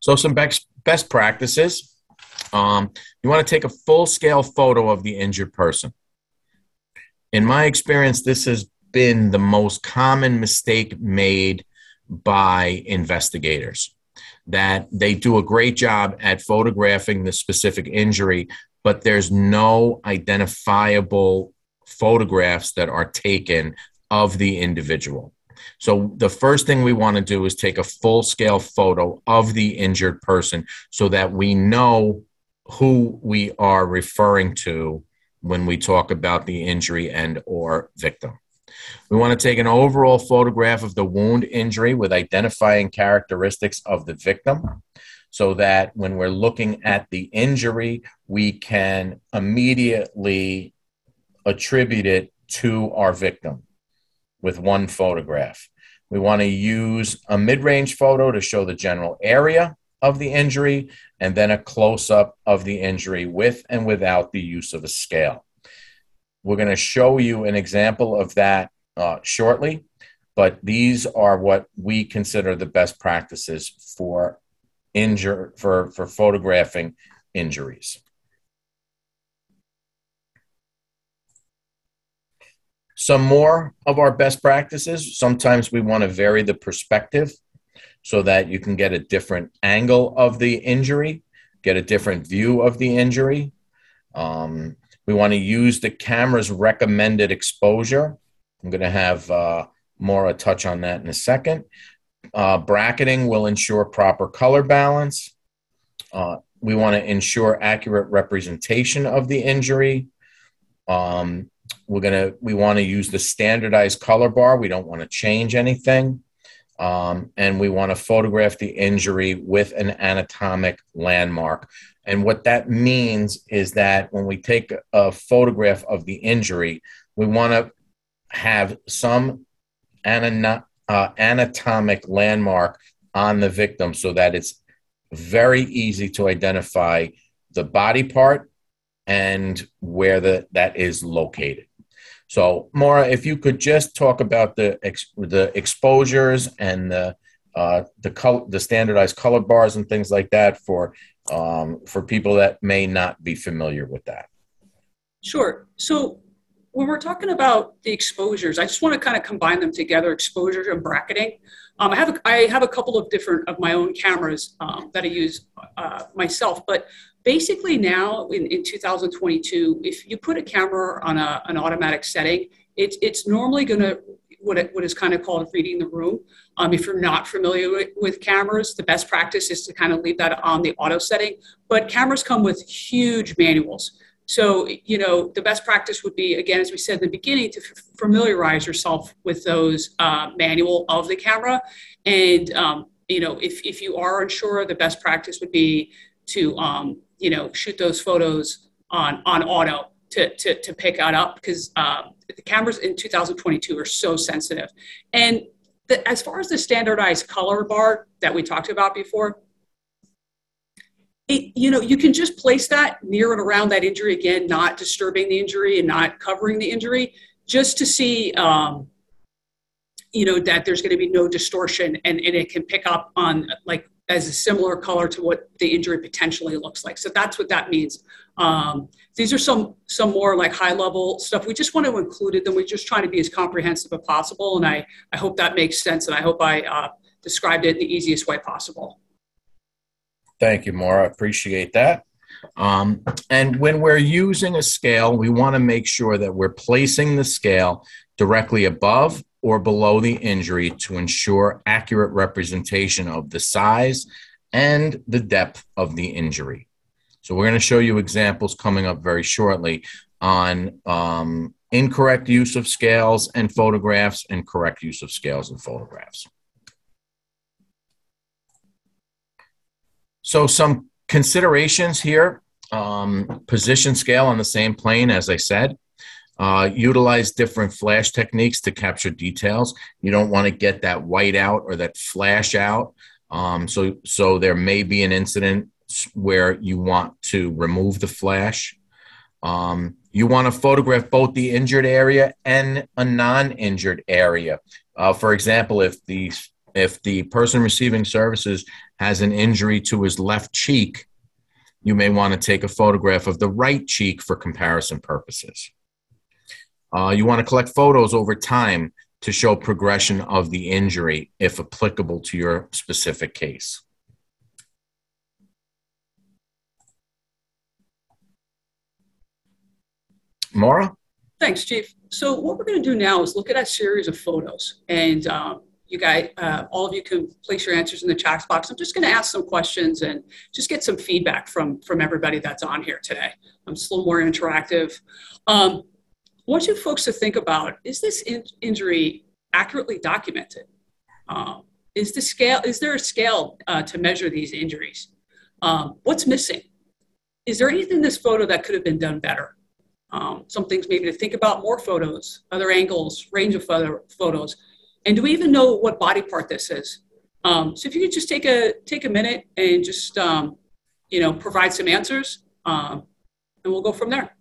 So some best best practices. Um, you want to take a full scale photo of the injured person. In my experience, this has been the most common mistake made by investigators that they do a great job at photographing the specific injury, but there's no identifiable photographs that are taken of the individual. So, the first thing we want to do is take a full scale photo of the injured person so that we know who we are referring to when we talk about the injury and or victim. We want to take an overall photograph of the wound injury with identifying characteristics of the victim so that when we're looking at the injury, we can immediately attribute it to our victim with one photograph. We want to use a mid range photo to show the general area of the injury and then a close up of the injury with and without the use of a scale. We're going to show you an example of that uh, shortly, but these are what we consider the best practices for injure for, for photographing injuries. Some more of our best practices. Sometimes we want to vary the perspective so that you can get a different angle of the injury, get a different view of the injury. Um, we want to use the camera's recommended exposure. I'm going to have uh, a touch on that in a second. Uh, bracketing will ensure proper color balance. Uh, we want to ensure accurate representation of the injury. Um, we're gonna we want to use the standardized color bar. We don't want to change anything. Um, and we want to photograph the injury with an anatomic landmark. And what that means is that when we take a photograph of the injury, we want to have some ana- uh, anatomic landmark on the victim so that it's very easy to identify the body part and where the, that is located. So, Maura, if you could just talk about the ex, the exposures and the uh, the color, the standardized color bars and things like that for um, for people that may not be familiar with that. Sure. So when we're talking about the exposures, I just want to kind of combine them together, exposures and bracketing. Um, I have a, I have a couple of different of my own cameras um, that I use uh, myself, but basically now in, in 2022, if you put a camera on a, an automatic setting, it's it's normally going to what, it, what is kind of called reading the room. Um, if you're not familiar with, with, cameras, the best practice is to kind of leave that on the auto setting. But cameras come with huge manuals. So, you know, the best practice would be, again, as we said in the beginning, to f- familiarize yourself with those uh, manual of the camera. And, um, you know, if, if you are unsure, the best practice would be to, um, you know, shoot those photos on, on auto to, to, to pick that up because um, the cameras in 2022 are so sensitive. And the, as far as the standardized color bar that we talked about before, it, you know, you can just place that near and around that injury again, not disturbing the injury and not covering the injury, just to see, um, you know, that there's going to be no distortion and, and it can pick up on like as a similar color to what the injury potentially looks like. So that's what that means. Um, these are some some more like high level stuff. We just want to include it, and we're just trying to be as comprehensive as possible. And I I hope that makes sense, and I hope I uh, described it in the easiest way possible. Thank you, Maura. I appreciate that. Um, and when we're using a scale, we want to make sure that we're placing the scale directly above or below the injury to ensure accurate representation of the size and the depth of the injury. So we're going to show you examples coming up very shortly on um, incorrect use of scales and photographs and correct use of scales and photographs. So some considerations here, um, position scale on the same plane, as I said. Uh, utilize different flash techniques to capture details. You don't want to get that white out or that flash out. Um, so, so there may be an incident where you want to remove the flash. Um, you want to photograph both the injured area and a non-injured area. Uh, for example, if the if the person receiving services has an injury to his left cheek, you may want to take a photograph of the right cheek for comparison purposes. Uh, you want to collect photos over time to show progression of the injury if applicable to your specific case. Maura? Thanks, Chief. So what we're going to do now is look at a series of photos and um, you guys, uh, all of you can place your answers in the chat box. I'm just going to ask some questions and just get some feedback from from everybody that's on here today. I'm little more interactive. Um, want you folks to think about: Is this in- injury accurately documented? Um, is the scale? Is there a scale uh, to measure these injuries? Um, what's missing? Is there anything in this photo that could have been done better? Um, some things maybe to think about: more photos, other angles, range of photo- photos and do we even know what body part this is? Um, so if you could just take a take a minute and just um, you know provide some answers, um, and we'll go from there.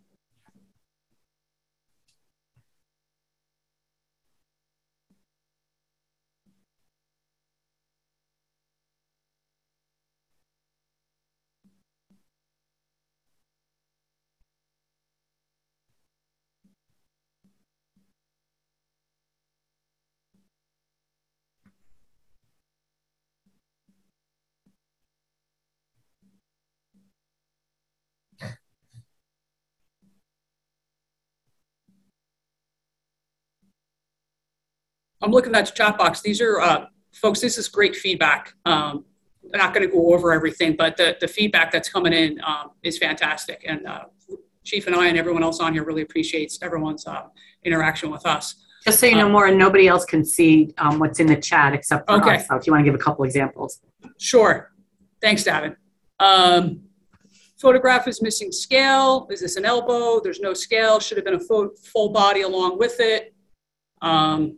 I'm looking at the chat box. These are, uh, folks, this is great feedback. Um, I'm not going to go over everything, but the, the feedback that's coming in um, is fantastic. And uh, Chief and I and everyone else on here really appreciates everyone's uh, interaction with us. Just so you know Um, more, and nobody else can see um, what's in the chat except for Okay. us. So if you want to give a couple examples. Sure. Thanks, Davin. Um, photograph is missing scale. Is this an elbow? There's no scale. Should have been a full, full body along with it. Um,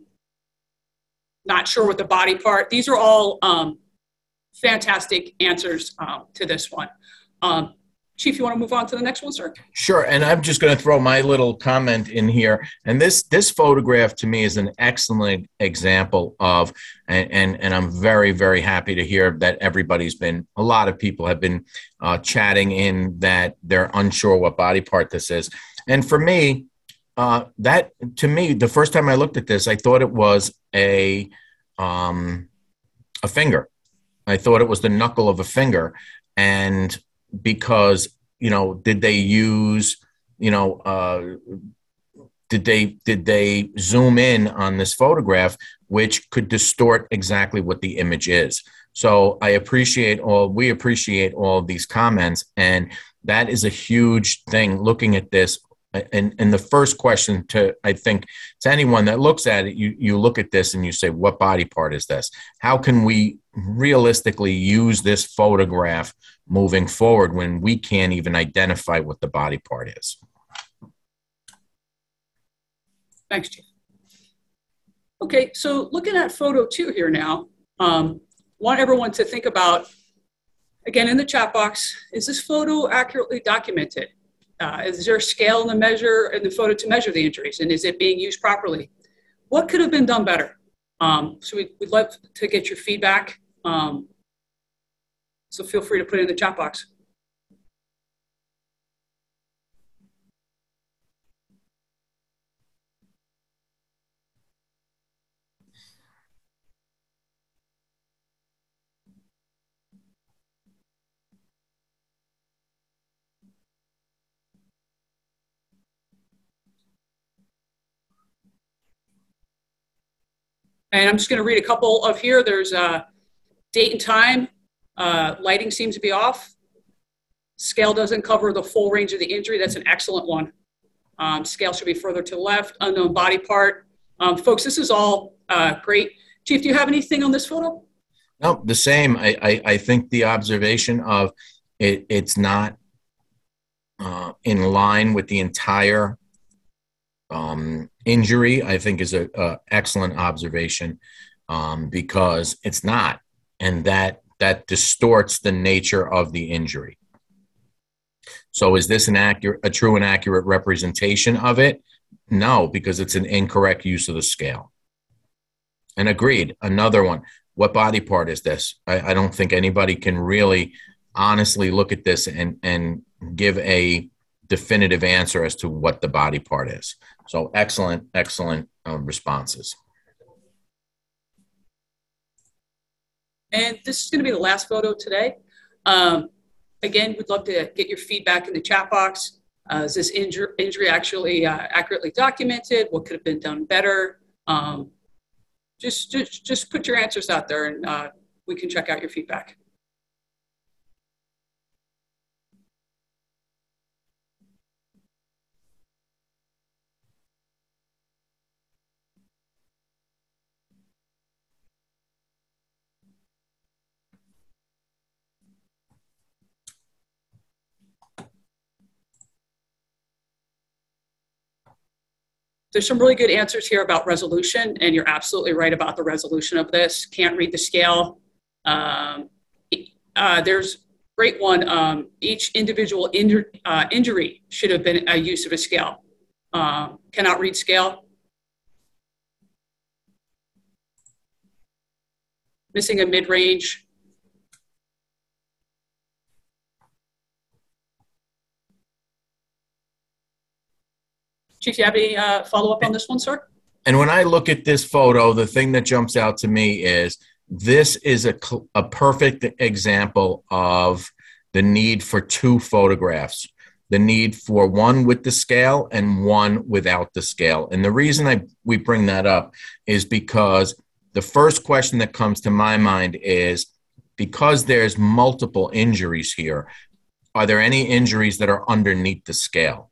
not sure what the body part. These are all um, fantastic answers um, to this one. Um, Chief, you want to move on to the next one, sir? Sure, and I'm just going to throw my little comment in here. And this this photograph to me is an excellent example of, and and, and I'm very very happy to hear that everybody's been, a lot of people have been uh, chatting in that they're unsure what body part this is. And for me, uh, that to me, the first time I looked at this, I thought it was a um, a finger. I thought it was the knuckle of a finger, and because you know did they use you know uh, did they did they zoom in on this photograph which could distort exactly what the image is. So i appreciate all we appreciate all of these comments. And that is a huge thing looking at this and and the first question to i think to anyone that looks at it you you look at this and you say what body part is this how can we realistically use this photograph moving forward when we can't even identify what the body part is. Thanks, Chief. Okay, so looking at photo two here now, um, want everyone to think about, again, in the chat box, is this photo accurately documented? Uh, is there a scale in the measure in the photo to measure the injuries, and is it being used properly? What could have been done better? Um, so we, would love to get your feedback. Um, so feel free to put it in the chat box. And I'm just going to read a couple of here. There's a date and time. Uh, lighting seems to be off. Scale doesn't cover the full range of the injury. That's an excellent one. Um, scale should be further to the left. Unknown body part. Um, folks, this is all uh, great. Chief, do you have anything on this photo? No, the same. I, I, I think the observation of it, it's not uh, in line with the entire um, injury, I think is a, a excellent observation um, because it's not, and that that distorts the nature of the injury. So, is this an accurate, a true and accurate representation of it? No, because it's an incorrect use of the scale. And agreed. Another one. What body part is this? I, I don't think anybody can really honestly look at this and and give a definitive answer as to what the body part is. So excellent, excellent uh, responses. And this is going to be the last photo today. Um, again, we'd love to get your feedback in the chat box. Uh, is this injur- injury actually uh, accurately documented? What could have been done better? Um, just, just, just put your answers out there and uh, we can check out your feedback. There's some really good answers here about resolution, and you're absolutely right about the resolution of this. Can't read the scale. Um, uh, there's great one. Um, each individual injur- uh, injury should have been a use of a scale. Um, cannot read scale. Missing a mid-range. Chief, you have any uh, follow-up on this one, sir? And when I look at this photo, the thing that jumps out to me is this is a, a perfect example of the need for two photographs the need for one with the scale and one without the scale. And the reason I we bring that up is because the first question that comes to my mind is because there's multiple injuries here, are there any injuries that are underneath the scale?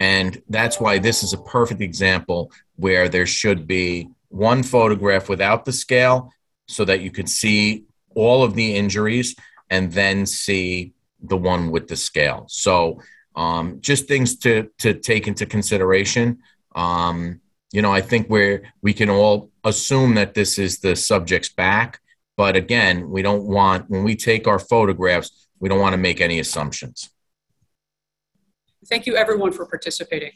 And that's why this is a perfect example where there should be one photograph without the scale so that you could see all of the injuries and then see the one with the scale. So um, just things to, to take into consideration. Um, you know, I think we're, we can all assume that this is the subject's back. But again, we don't want, when we take our photographs, we don't want to make any assumptions. Thank you, everyone, for participating.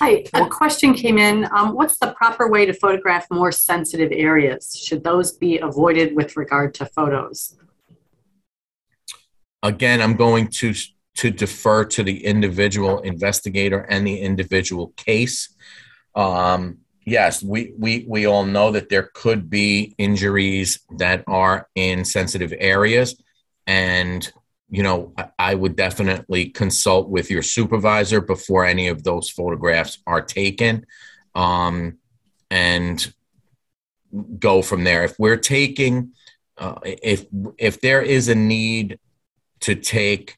Hi, a question came in. Um, what's the proper way to photograph more sensitive areas? Should those be avoided with regard to photos? Again, I'm going to to defer to the individual investigator and the individual case. Um, yes, we, we, we all know that there could be injuries that are in sensitive areas. And, you know, I would definitely consult with your supervisor before any of those photographs are taken um, and go from there. If we're taking, uh, if, if there is a need to take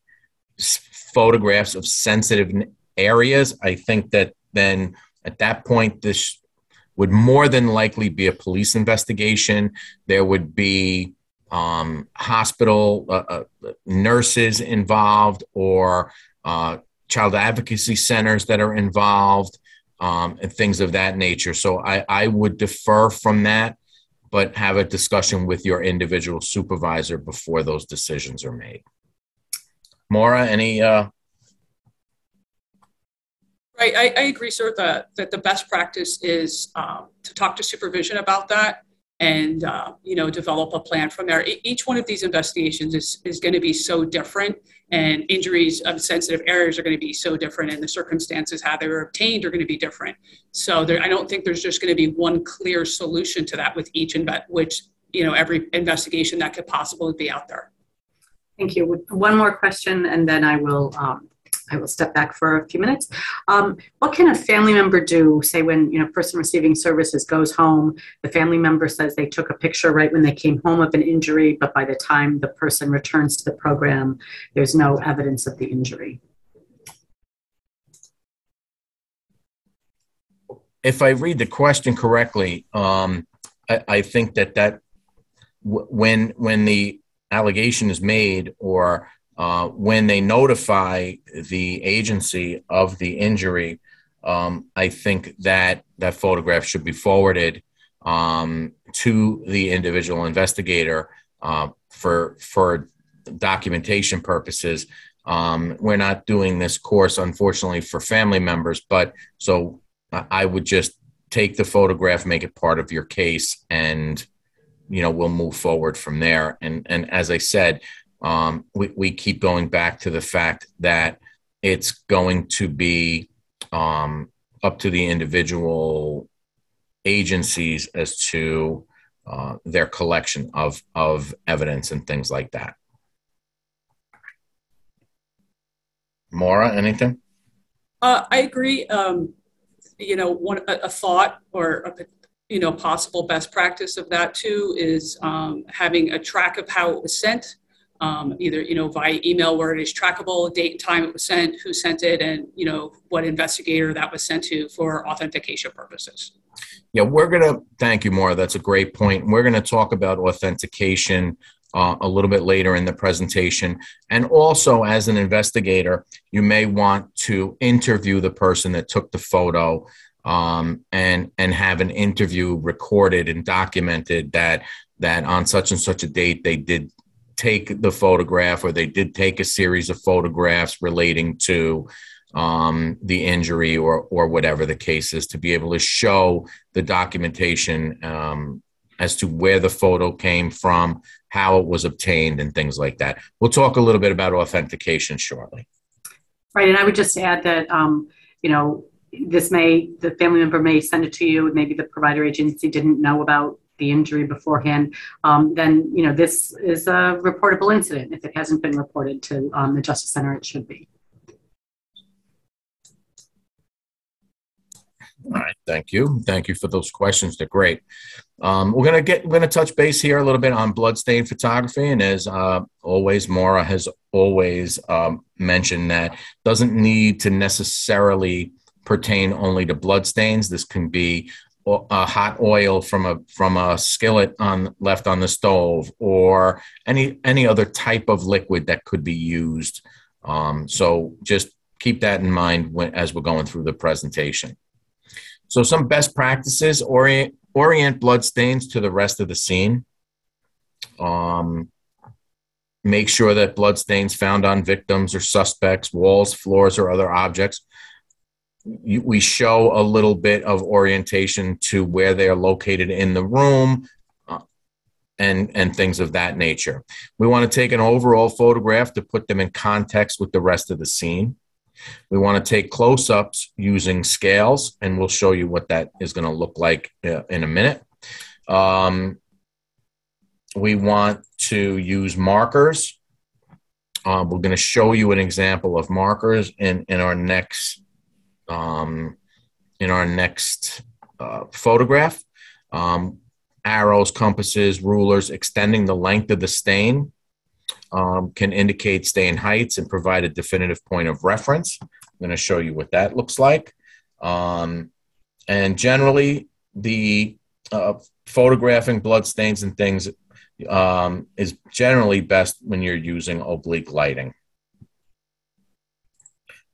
photographs of sensitive areas, I think that then at that point, this would more than likely be a police investigation. There would be um, hospital uh, uh, nurses involved or uh, child advocacy centers that are involved um, and things of that nature. So I, I would defer from that, but have a discussion with your individual supervisor before those decisions are made. Maura, any uh, Right, I, I, agree, sir, that, that the best practice is um, to talk to supervision about that and uh, you know develop a plan from there. Each one of these investigations is, is going to be so different, and injuries of sensitive areas are going to be so different, and the circumstances how they were obtained are going to be different. So there, I don't think there's just going to be one clear solution to that with each inve- which you know every investigation that could possibly be out there. Thank you. One more question, and then I will um, I will step back for a few minutes. Um, what can a family member do, say when you know person receiving services goes home, the family member says they took a picture right when they came home of an injury, but by the time the person returns to the program, there's no evidence of the injury? If I read the question correctly, um, I, I, think that that when when the allegation is made or uh, when they notify the agency of the injury, um, I think that that photograph should be forwarded um, to the individual investigator uh, for for documentation purposes. Um, we're not doing this course, unfortunately, for family members, but so I would just take the photograph, make it part of your case, and you know we'll move forward from there. And and as I said, um, we, we keep going back to the fact that it's going to be um, up to the individual agencies as to uh, their collection of, of evidence and things like that. Maura, anything? Uh, I agree. Um, you know, one a, a thought or a, you know possible best practice of that too is um, having a track of how it was sent um, either you know via email where it is trackable, date and time it was sent, who sent it, and you know what investigator that was sent to for authentication purposes. Yeah, we're gonna thank you, Maura. That's a great point. We're gonna talk about authentication uh, a little bit later in the presentation, and also as an investigator, you may want to interview the person that took the photo. Um, and and have an interview recorded and documented that that on such and such a date they did take the photograph or they did take a series of photographs relating to um, the injury or or whatever the case is to be able to show the documentation um, as to where the photo came from, how it was obtained, and things like that. We'll talk a little bit about authentication shortly. Right, and I would just add that um, you know this may the family member may send it to you, maybe the provider agency didn't know about the injury beforehand, um, then you know this is a reportable incident. If it hasn't been reported to um, the Justice Center, it should be. All right, thank you. Thank you for those questions. They're great. Um, we're gonna get we're gonna touch base here a little bit on bloodstain photography, and as uh, always, Maura has always um, mentioned that doesn't need to necessarily pertain only to bloodstains. This can be a hot oil from a from a skillet on left on the stove, or any any other type of liquid that could be used. Um, so just keep that in mind when, as we're going through the presentation. So some best practices orient orient blood stains to the rest of the scene. Um, make sure that blood stains found on victims or suspects, walls, floors, or other objects. We show a little bit of orientation to where they are located in the room uh, and, and things of that nature. We want to take an overall photograph to put them in context with the rest of the scene. We want to take close ups using scales, and we'll show you what that is going to look like uh, in a minute. Um, we want to use markers. Uh, we're going to show you an example of markers in, in our next um, in our next uh, photograph. Um, arrows, compasses, rulers, extending the length of the stain um, can indicate stain heights and provide a definitive point of reference. I'm going to show you what that looks like. Um, and generally, the uh, photographing blood stains and things um, is generally best when you're using oblique lighting.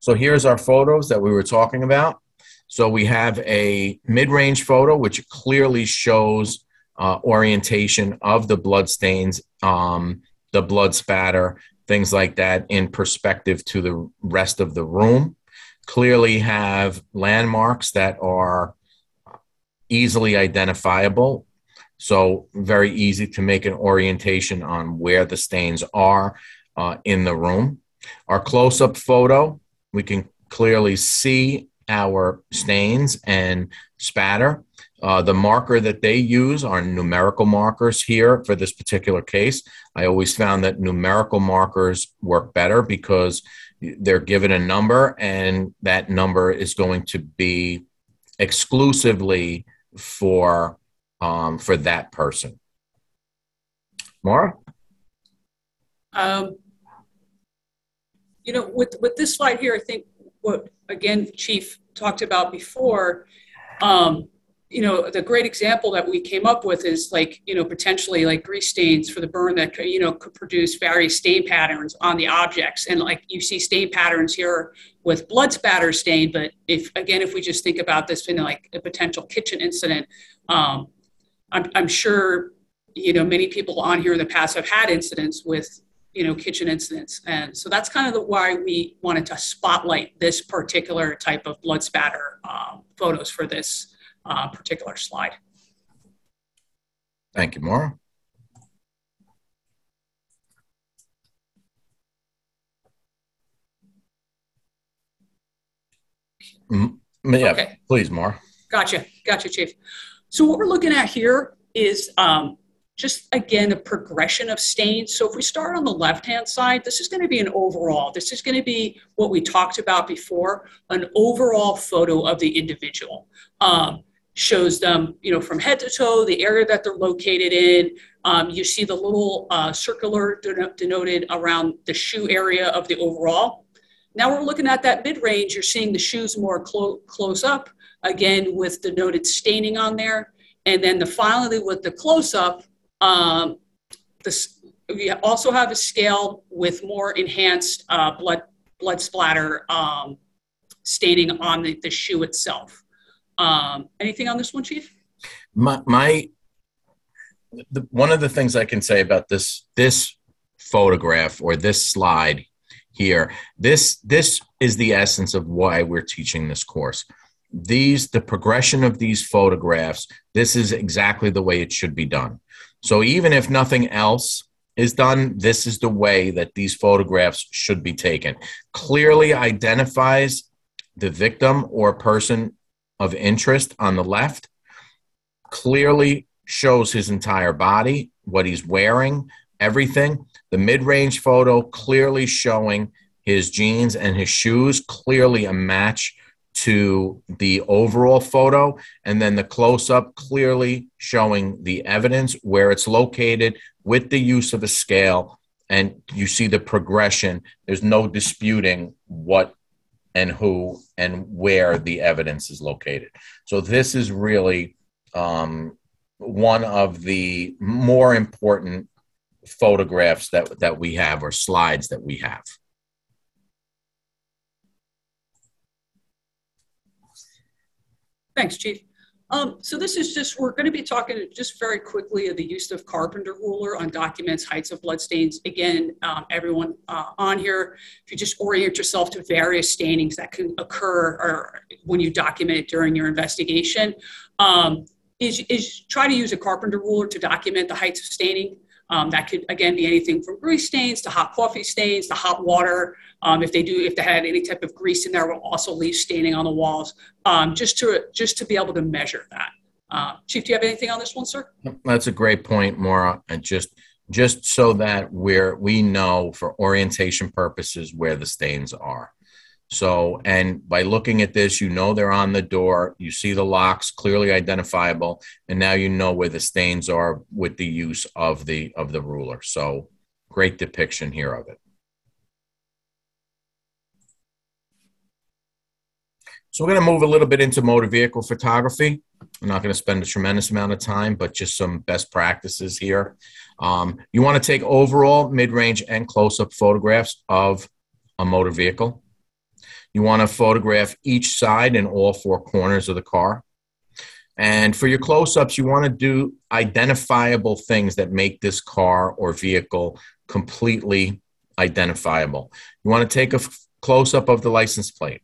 So here's our photos that we were talking about. So we have a mid-range photo, which clearly shows uh, orientation of the blood stains um, the blood spatter, things like that in perspective to the rest of the room. Clearly have landmarks that are easily identifiable. So, very easy to make an orientation on where the stains are uh, in the room. Our close up photo, we can clearly see our stains and spatter. Uh, the marker that they use are numerical markers here for this particular case. I always found that numerical markers work better because they're given a number and that number is going to be exclusively for um, for that person. Maura? Um, you know, with, with this slide here, I think what, again, Chief talked about before, um, you know, the great example that we came up with is like, you know, potentially like grease stains for the burn that, you know, could produce various stain patterns on the objects. And like you see stain patterns here with blood spatter stain. But if, again, if we just think about this being like a potential kitchen incident, um, I'm, I'm sure, you know, many people on here in the past have had incidents with, you know, kitchen incidents. And so that's kind of the, why we wanted to spotlight this particular type of blood spatter um, photos for this uh, particular slide. Thank you, Maura. Mm, yeah, okay. please, Maura. Gotcha, gotcha, Chief. So what we're looking at here is um, just again a progression of stains. So if we start on the left-hand side, this is going to be an overall. This is going to be what we talked about before, an overall photo of the individual. Um, shows them, you know, from head to toe, the area that they're located in. Um, you see the little uh, circular denoted around the shoe area of the overall. Now we're looking at that mid-range. You're seeing the shoes more clo close up, again with denoted staining on there. And then the finally with the close-up, um, this, we also have a scale with more enhanced uh, blood blood splatter um, staining on the, the shoe itself. Um, anything on this one, Chief? My, my the, one of the things I can say about this this photograph or this slide here, this this is the essence of why we're teaching this course. These the progression of these photographs. This is exactly the way it should be done. So even if nothing else is done, this is the way that these photographs should be taken. Clearly identifies the victim or person of interest on the left clearly shows his entire body, what he's wearing, everything. The mid range photo clearly showing his jeans and his shoes, clearly a match to the overall photo and then the close up clearly showing the evidence where it's located with the use of a scale and you see the progression. There's no disputing what and who and where the evidence is located. So this is really um, one of the more important photographs that that we have or slides that we have Thanks, Chief. Um, so this is just, we're going to be talking just very quickly of the use of carpenter ruler on documents, heights of bloodstains. Again, um, everyone uh, on here, if you just orient yourself to various stainings that can occur or when you document it during your investigation, um, is, is try to use a carpenter ruler to document the heights of staining. Um, that could again be anything from grease stains to hot coffee stains to hot water. Um, if they do, if they had any type of grease in there, will also leave staining on the walls. Um, just to just to be able to measure that. Uh, Chief, do you have anything on this one, sir? That's a great point, Maura. And just just so that we're we know for orientation purposes where the stains are. So, and by looking at this, you know they're on the door. You see the locks clearly identifiable, and now you know where the stains are with the use of the of the ruler. So, great depiction here of it. So, we're going to move a little bit into motor vehicle photography. I'm not going to spend a tremendous amount of time, but just some best practices here. Um, you want to take overall, mid range, and close up photographs of a motor vehicle. You want to photograph each side and all four corners of the car. And for your close ups, you want to do identifiable things that make this car or vehicle completely identifiable. You want to take a close up of the license plate,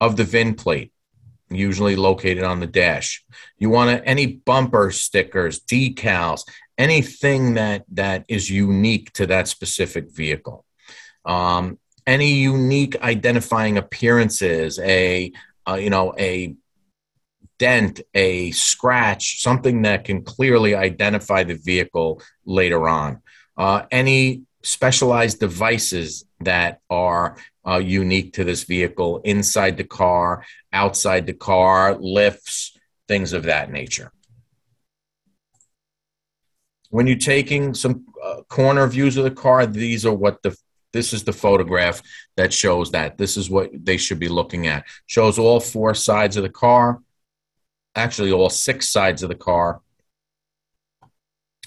of the VIN plate, usually located on the dash. You want to, any bumper stickers, decals, anything that, that is unique to that specific vehicle. Um, any unique identifying appearances, a uh, you know a dent, a scratch, something that can clearly identify the vehicle later on. Uh, any specialized devices that are uh, unique to this vehicle inside the car, outside the car, lifts, things of that nature. When you're taking some uh, corner views of the car, these are what the this is the photograph that shows that. This is what they should be looking at. Shows all four sides of the car, actually all six sides of the car,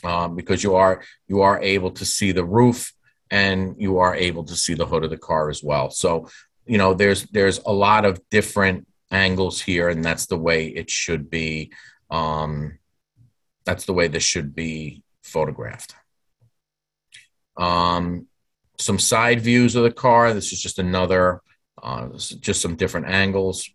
um, because you are you are able to see the roof and you are able to see the hood of the car as well. So you know there's there's a lot of different angles here, and that's the way it should be. Um, that's the way this should be photographed. Um, some side views of the car. This is just another, uh, just some different angles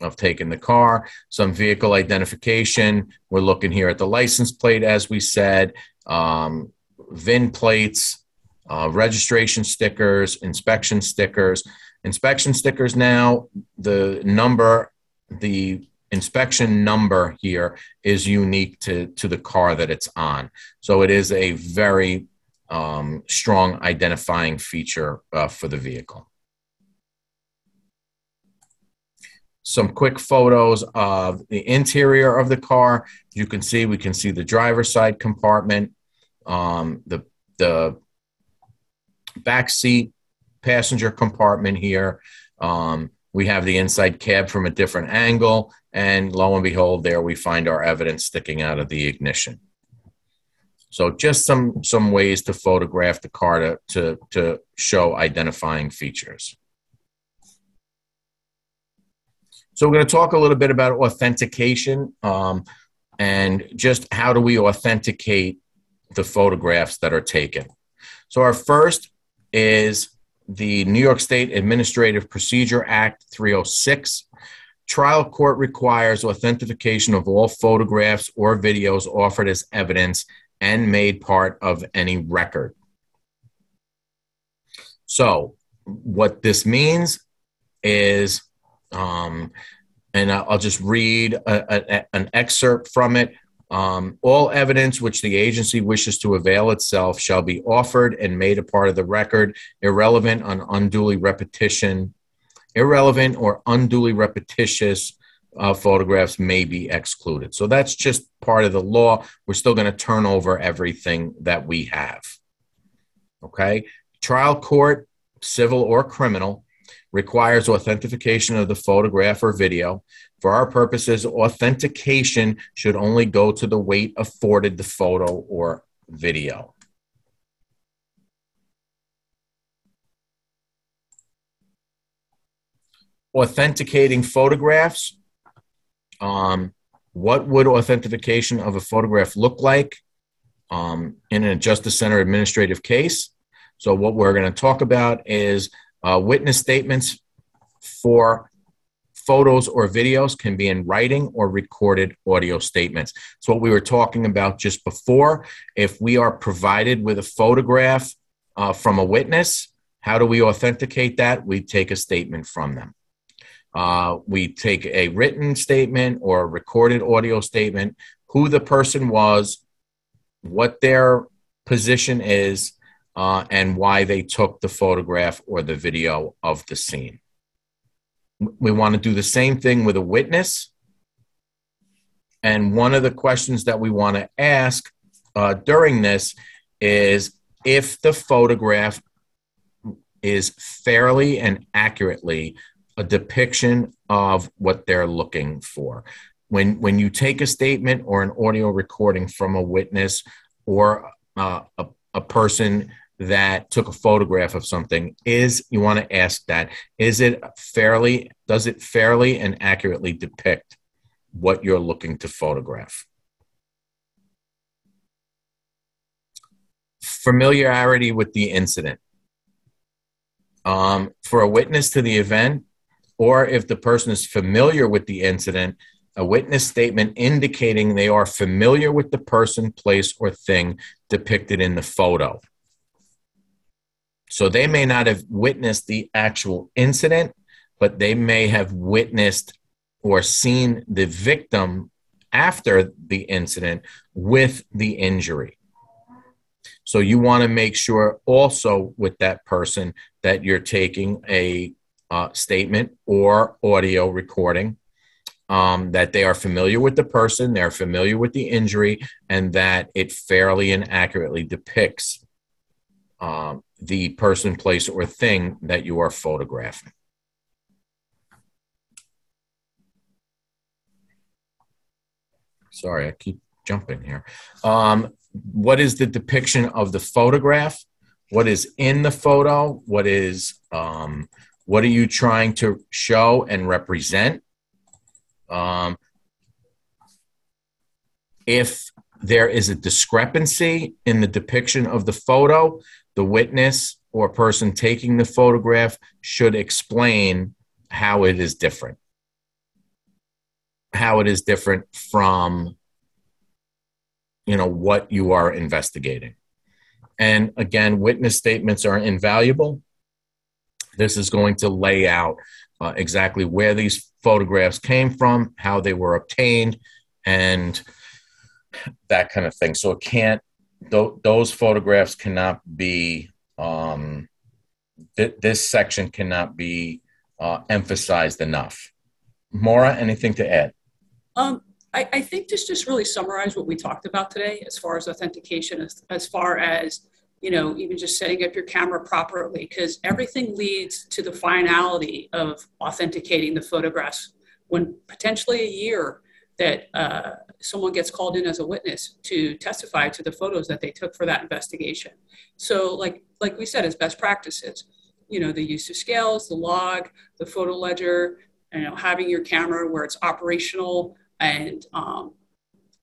of taking the car. Some vehicle identification. We're looking here at the license plate, as we said, um, VIN plates, uh, registration stickers, inspection stickers. Inspection stickers now, the number, the inspection number here is unique to, to the car that it's on. So it is a very um, strong identifying feature uh, for the vehicle. Some quick photos of the interior of the car. You can see, we can see the driver's side compartment, um, the, the back seat passenger compartment here. Um, we have the inside cab from a different angle, and lo and behold, there we find our evidence sticking out of the ignition. So just some some ways to photograph the car to to, to show identifying features. So we're going to talk a little bit about authentication um, and just how do we authenticate the photographs that are taken. So our first is the New York State Administrative Procedure Act 306. Trial court requires authentication of all photographs or videos offered as evidence and made part of any record. So, what this means is, um, and I'll just read a, a, an excerpt from it. Um, all evidence which the agency wishes to avail itself shall be offered and made a part of the record, irrelevant on unduly repetition irrelevant or unduly repetitious uh, photographs may be excluded. So that's just part of the law. We're still going to turn over everything that we have. Okay. Trial court, civil or criminal, requires authentication of the photograph or video. For our purposes, authentication should only go to the weight afforded the photo or video. Authenticating photographs. Um, what would authentication of a photograph look like um, in a Justice Center administrative case? So, what we're going to talk about is uh, witness statements for photos or videos can be in writing or recorded audio statements. So, what we were talking about just before, if we are provided with a photograph uh, from a witness, how do we authenticate that? We take a statement from them. Uh, we take a written statement or a recorded audio statement, who the person was, what their position is, uh, and why they took the photograph or the video of the scene. We want to do the same thing with a witness. And one of the questions that we want to ask uh, during this is if the photograph is fairly and accurately a depiction of what they're looking for. When, when you take a statement or an audio recording from a witness or uh, a, a person that took a photograph of something is you want to ask that is it fairly does it fairly and accurately depict what you're looking to photograph familiarity with the incident um, for a witness to the event or if the person is familiar with the incident, a witness statement indicating they are familiar with the person, place, or thing depicted in the photo. So they may not have witnessed the actual incident, but they may have witnessed or seen the victim after the incident with the injury. So you want to make sure also with that person that you're taking a uh, statement or audio recording um, that they are familiar with the person, they're familiar with the injury, and that it fairly and accurately depicts um, the person, place, or thing that you are photographing. Sorry, I keep jumping here. Um, what is the depiction of the photograph? What is in the photo? What is um, what are you trying to show and represent? Um, if there is a discrepancy in the depiction of the photo, the witness or person taking the photograph should explain how it is different. How it is different from you know what you are investigating. And again, witness statements are invaluable this is going to lay out uh, exactly where these photographs came from, how they were obtained, and that kind of thing. So it can't; th- those photographs cannot be. Um, th- this section cannot be uh, emphasized enough. Maura, anything to add? Um, I, I, think this just really summarized what we talked about today as far as authentication, as, as far as you know, even just setting up your camera properly, because everything leads to the finality of authenticating the photographs when potentially a year that uh, someone gets called in as a witness to testify to the photos that they took for that investigation. So, like like we said, as best practices, you know, the use of scales, the log, the photo ledger, you know, having your camera where it's operational and um,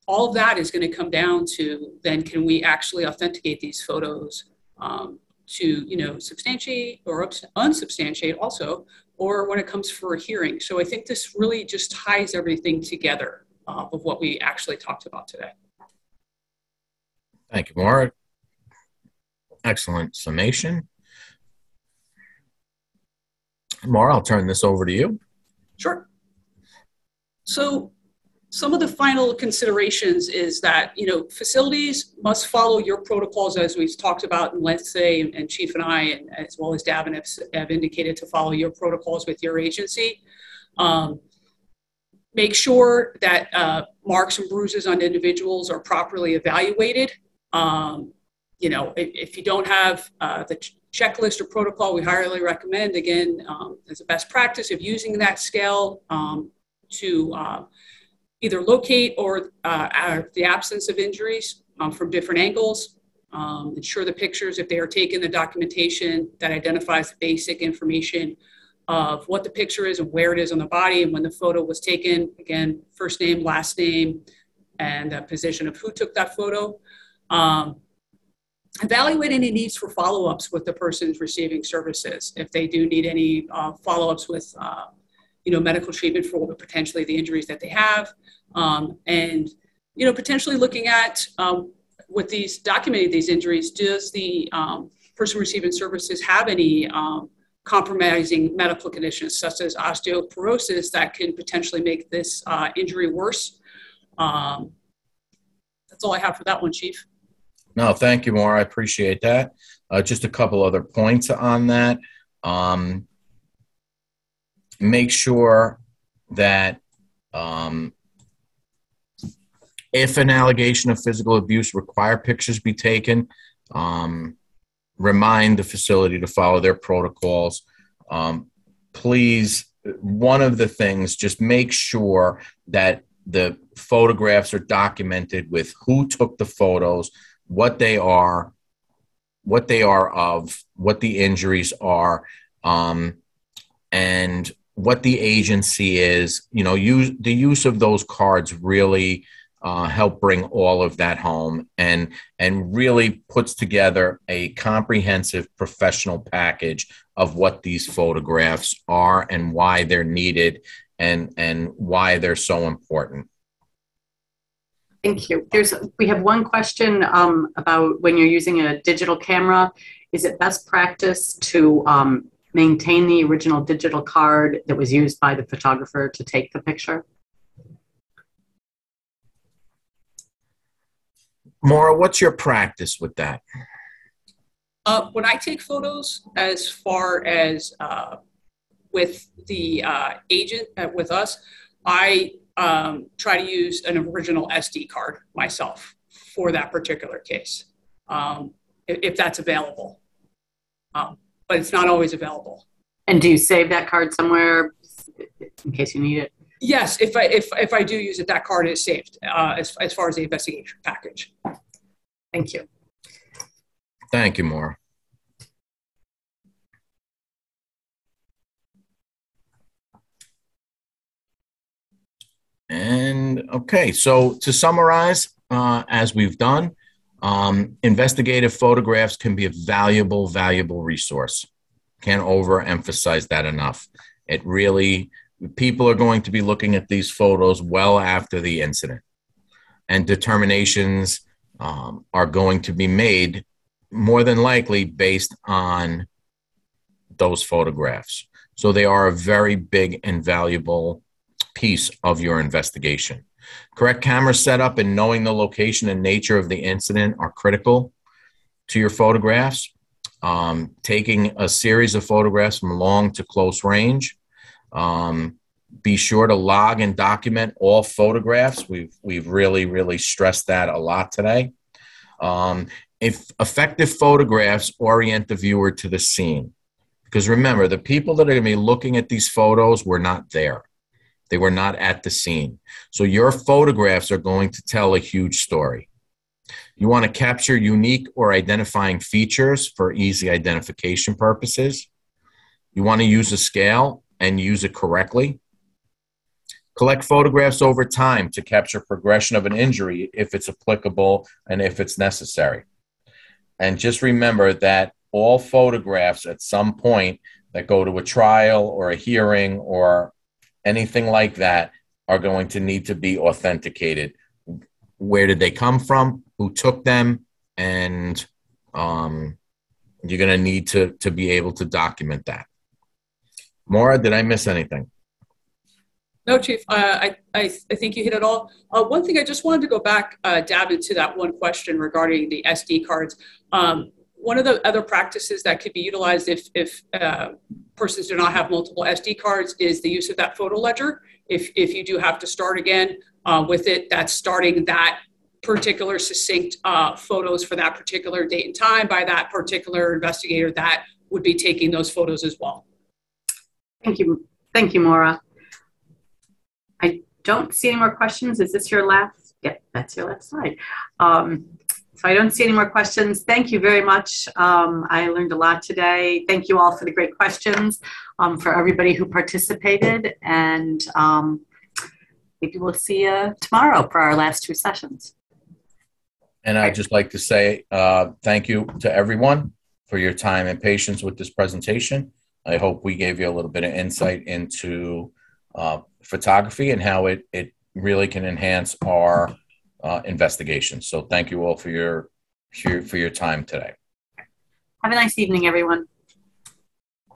all of that is going to come down to then can we actually authenticate these photos um, to you know substantiate or unsubstantiate also or when it comes for a hearing. So i think this really just ties everything together uh, of what we actually talked about today. Thank you Maura. excellent summation. Maura, i'll turn this over to you. Sure. So some of the final considerations is that you know facilities must follow your protocols as we've talked about and let's say and chief and i and as well as davin have, have indicated to follow your protocols with your agency. Um, make sure that uh, marks and bruises on individuals are properly evaluated. Um, you know if, if, you don't have uh, the ch- checklist or protocol we highly recommend again um, as a best practice of using that scale um, to uh, either locate or uh, the absence of injuries um, from different angles, um, ensure the pictures, if they are taken, the documentation that identifies the basic information of what the picture is and where it is on the body and when the photo was taken. Again, first name, last name, and the position of who took that photo. Um, evaluate any needs for follow-ups with the persons receiving services. If they do need any uh, follow-ups with uh, you know, medical treatment for potentially the injuries that they have. Um, and, you know, potentially looking at um, with these documenting these injuries, does the um, person receiving services have any um, compromising medical conditions such as osteoporosis that can potentially make this uh, injury worse? Um, that's all I have for that one, Chief. No, thank you, Maura. I appreciate that. Uh, just a couple other points on that. Um, make sure that um, if an allegation of physical abuse require pictures be taken, um, remind the facility to follow their protocols. Um, please, one of the things, just make sure that the photographs are documented with who took the photos, what they are, what they are of, what the injuries are, um, and what the agency is. You know, use the use of those cards really uh, help bring all of that home and and really puts together a comprehensive professional package of what these photographs are and why they're needed and and why they're so important. Thank you. There's we have one question um, about when you're using a digital camera. Is it best practice to um, maintain the original digital card that was used by the photographer to take the picture? Maura, what's your practice with that? Uh, when I take photos, as far as uh, with the uh, agent uh, with us, I um, try to use an original SD card myself for that particular case, um, if, if, that's available. Um, but it's not always available. And do you save that card somewhere in case you need it? Yes, if I if if I do use it, that card is saved uh, as as far as the investigation package. Thank you. Thank you, Maura. And okay, so to summarize, uh, as we've done, um, investigative photographs can be a valuable, valuable resource. Can't overemphasize that enough. It really people are going to be looking at these photos well after the incident, and determinations um, are going to be made more than likely based on those photographs. So they are a very big and valuable piece of your investigation. Correct camera setup and knowing the location and nature of the incident are critical to your photographs. Um, taking a series of photographs from long to close range um, be sure to log and document all photographs. We've we've really really stressed that a lot today. Um, if effective photographs orient the viewer to the scene, because remember the people that are going to be looking at these photos were not there. They were not at the scene. So your photographs are going to tell a huge story. You want to capture unique or identifying features for easy identification purposes. You want to use a scale and use it correctly. Collect photographs over time to capture progression of an injury if it's applicable and if it's necessary. And just remember that all photographs at some point that go to a trial or a hearing or anything like that are going to need to be authenticated. Where did they come from? Who took them? And um, you're going to need to to be able to document that. Maura, did I miss anything? No, Chief, uh, I, I, I think you hit it all. Uh, one thing I just wanted to go back, uh, dab into that one question regarding the SD cards. Um, one of the other practices that could be utilized if, if uh, persons do not have multiple SD cards is the use of that photo ledger. If, if you do have to start again uh, with it, that's starting that particular succinct uh, photos for that particular date and time by that particular investigator that would be taking those photos as well. Thank you. Thank you, Maura. I don't see any more questions. Is this your last? Yeah, that's your last slide. Um, so I don't see any more questions. Thank you very much. Um, I learned a lot today. Thank you all for the great questions, um, for everybody who participated, and um, maybe we'll see you tomorrow for our last two sessions. And I'd just like to say uh, thank you to everyone for your time and patience with this presentation. I hope we gave you a little bit of insight into uh, photography and how it, it really can enhance our uh, investigation. So thank you all for your, for your, for your time today. Have a nice evening, everyone.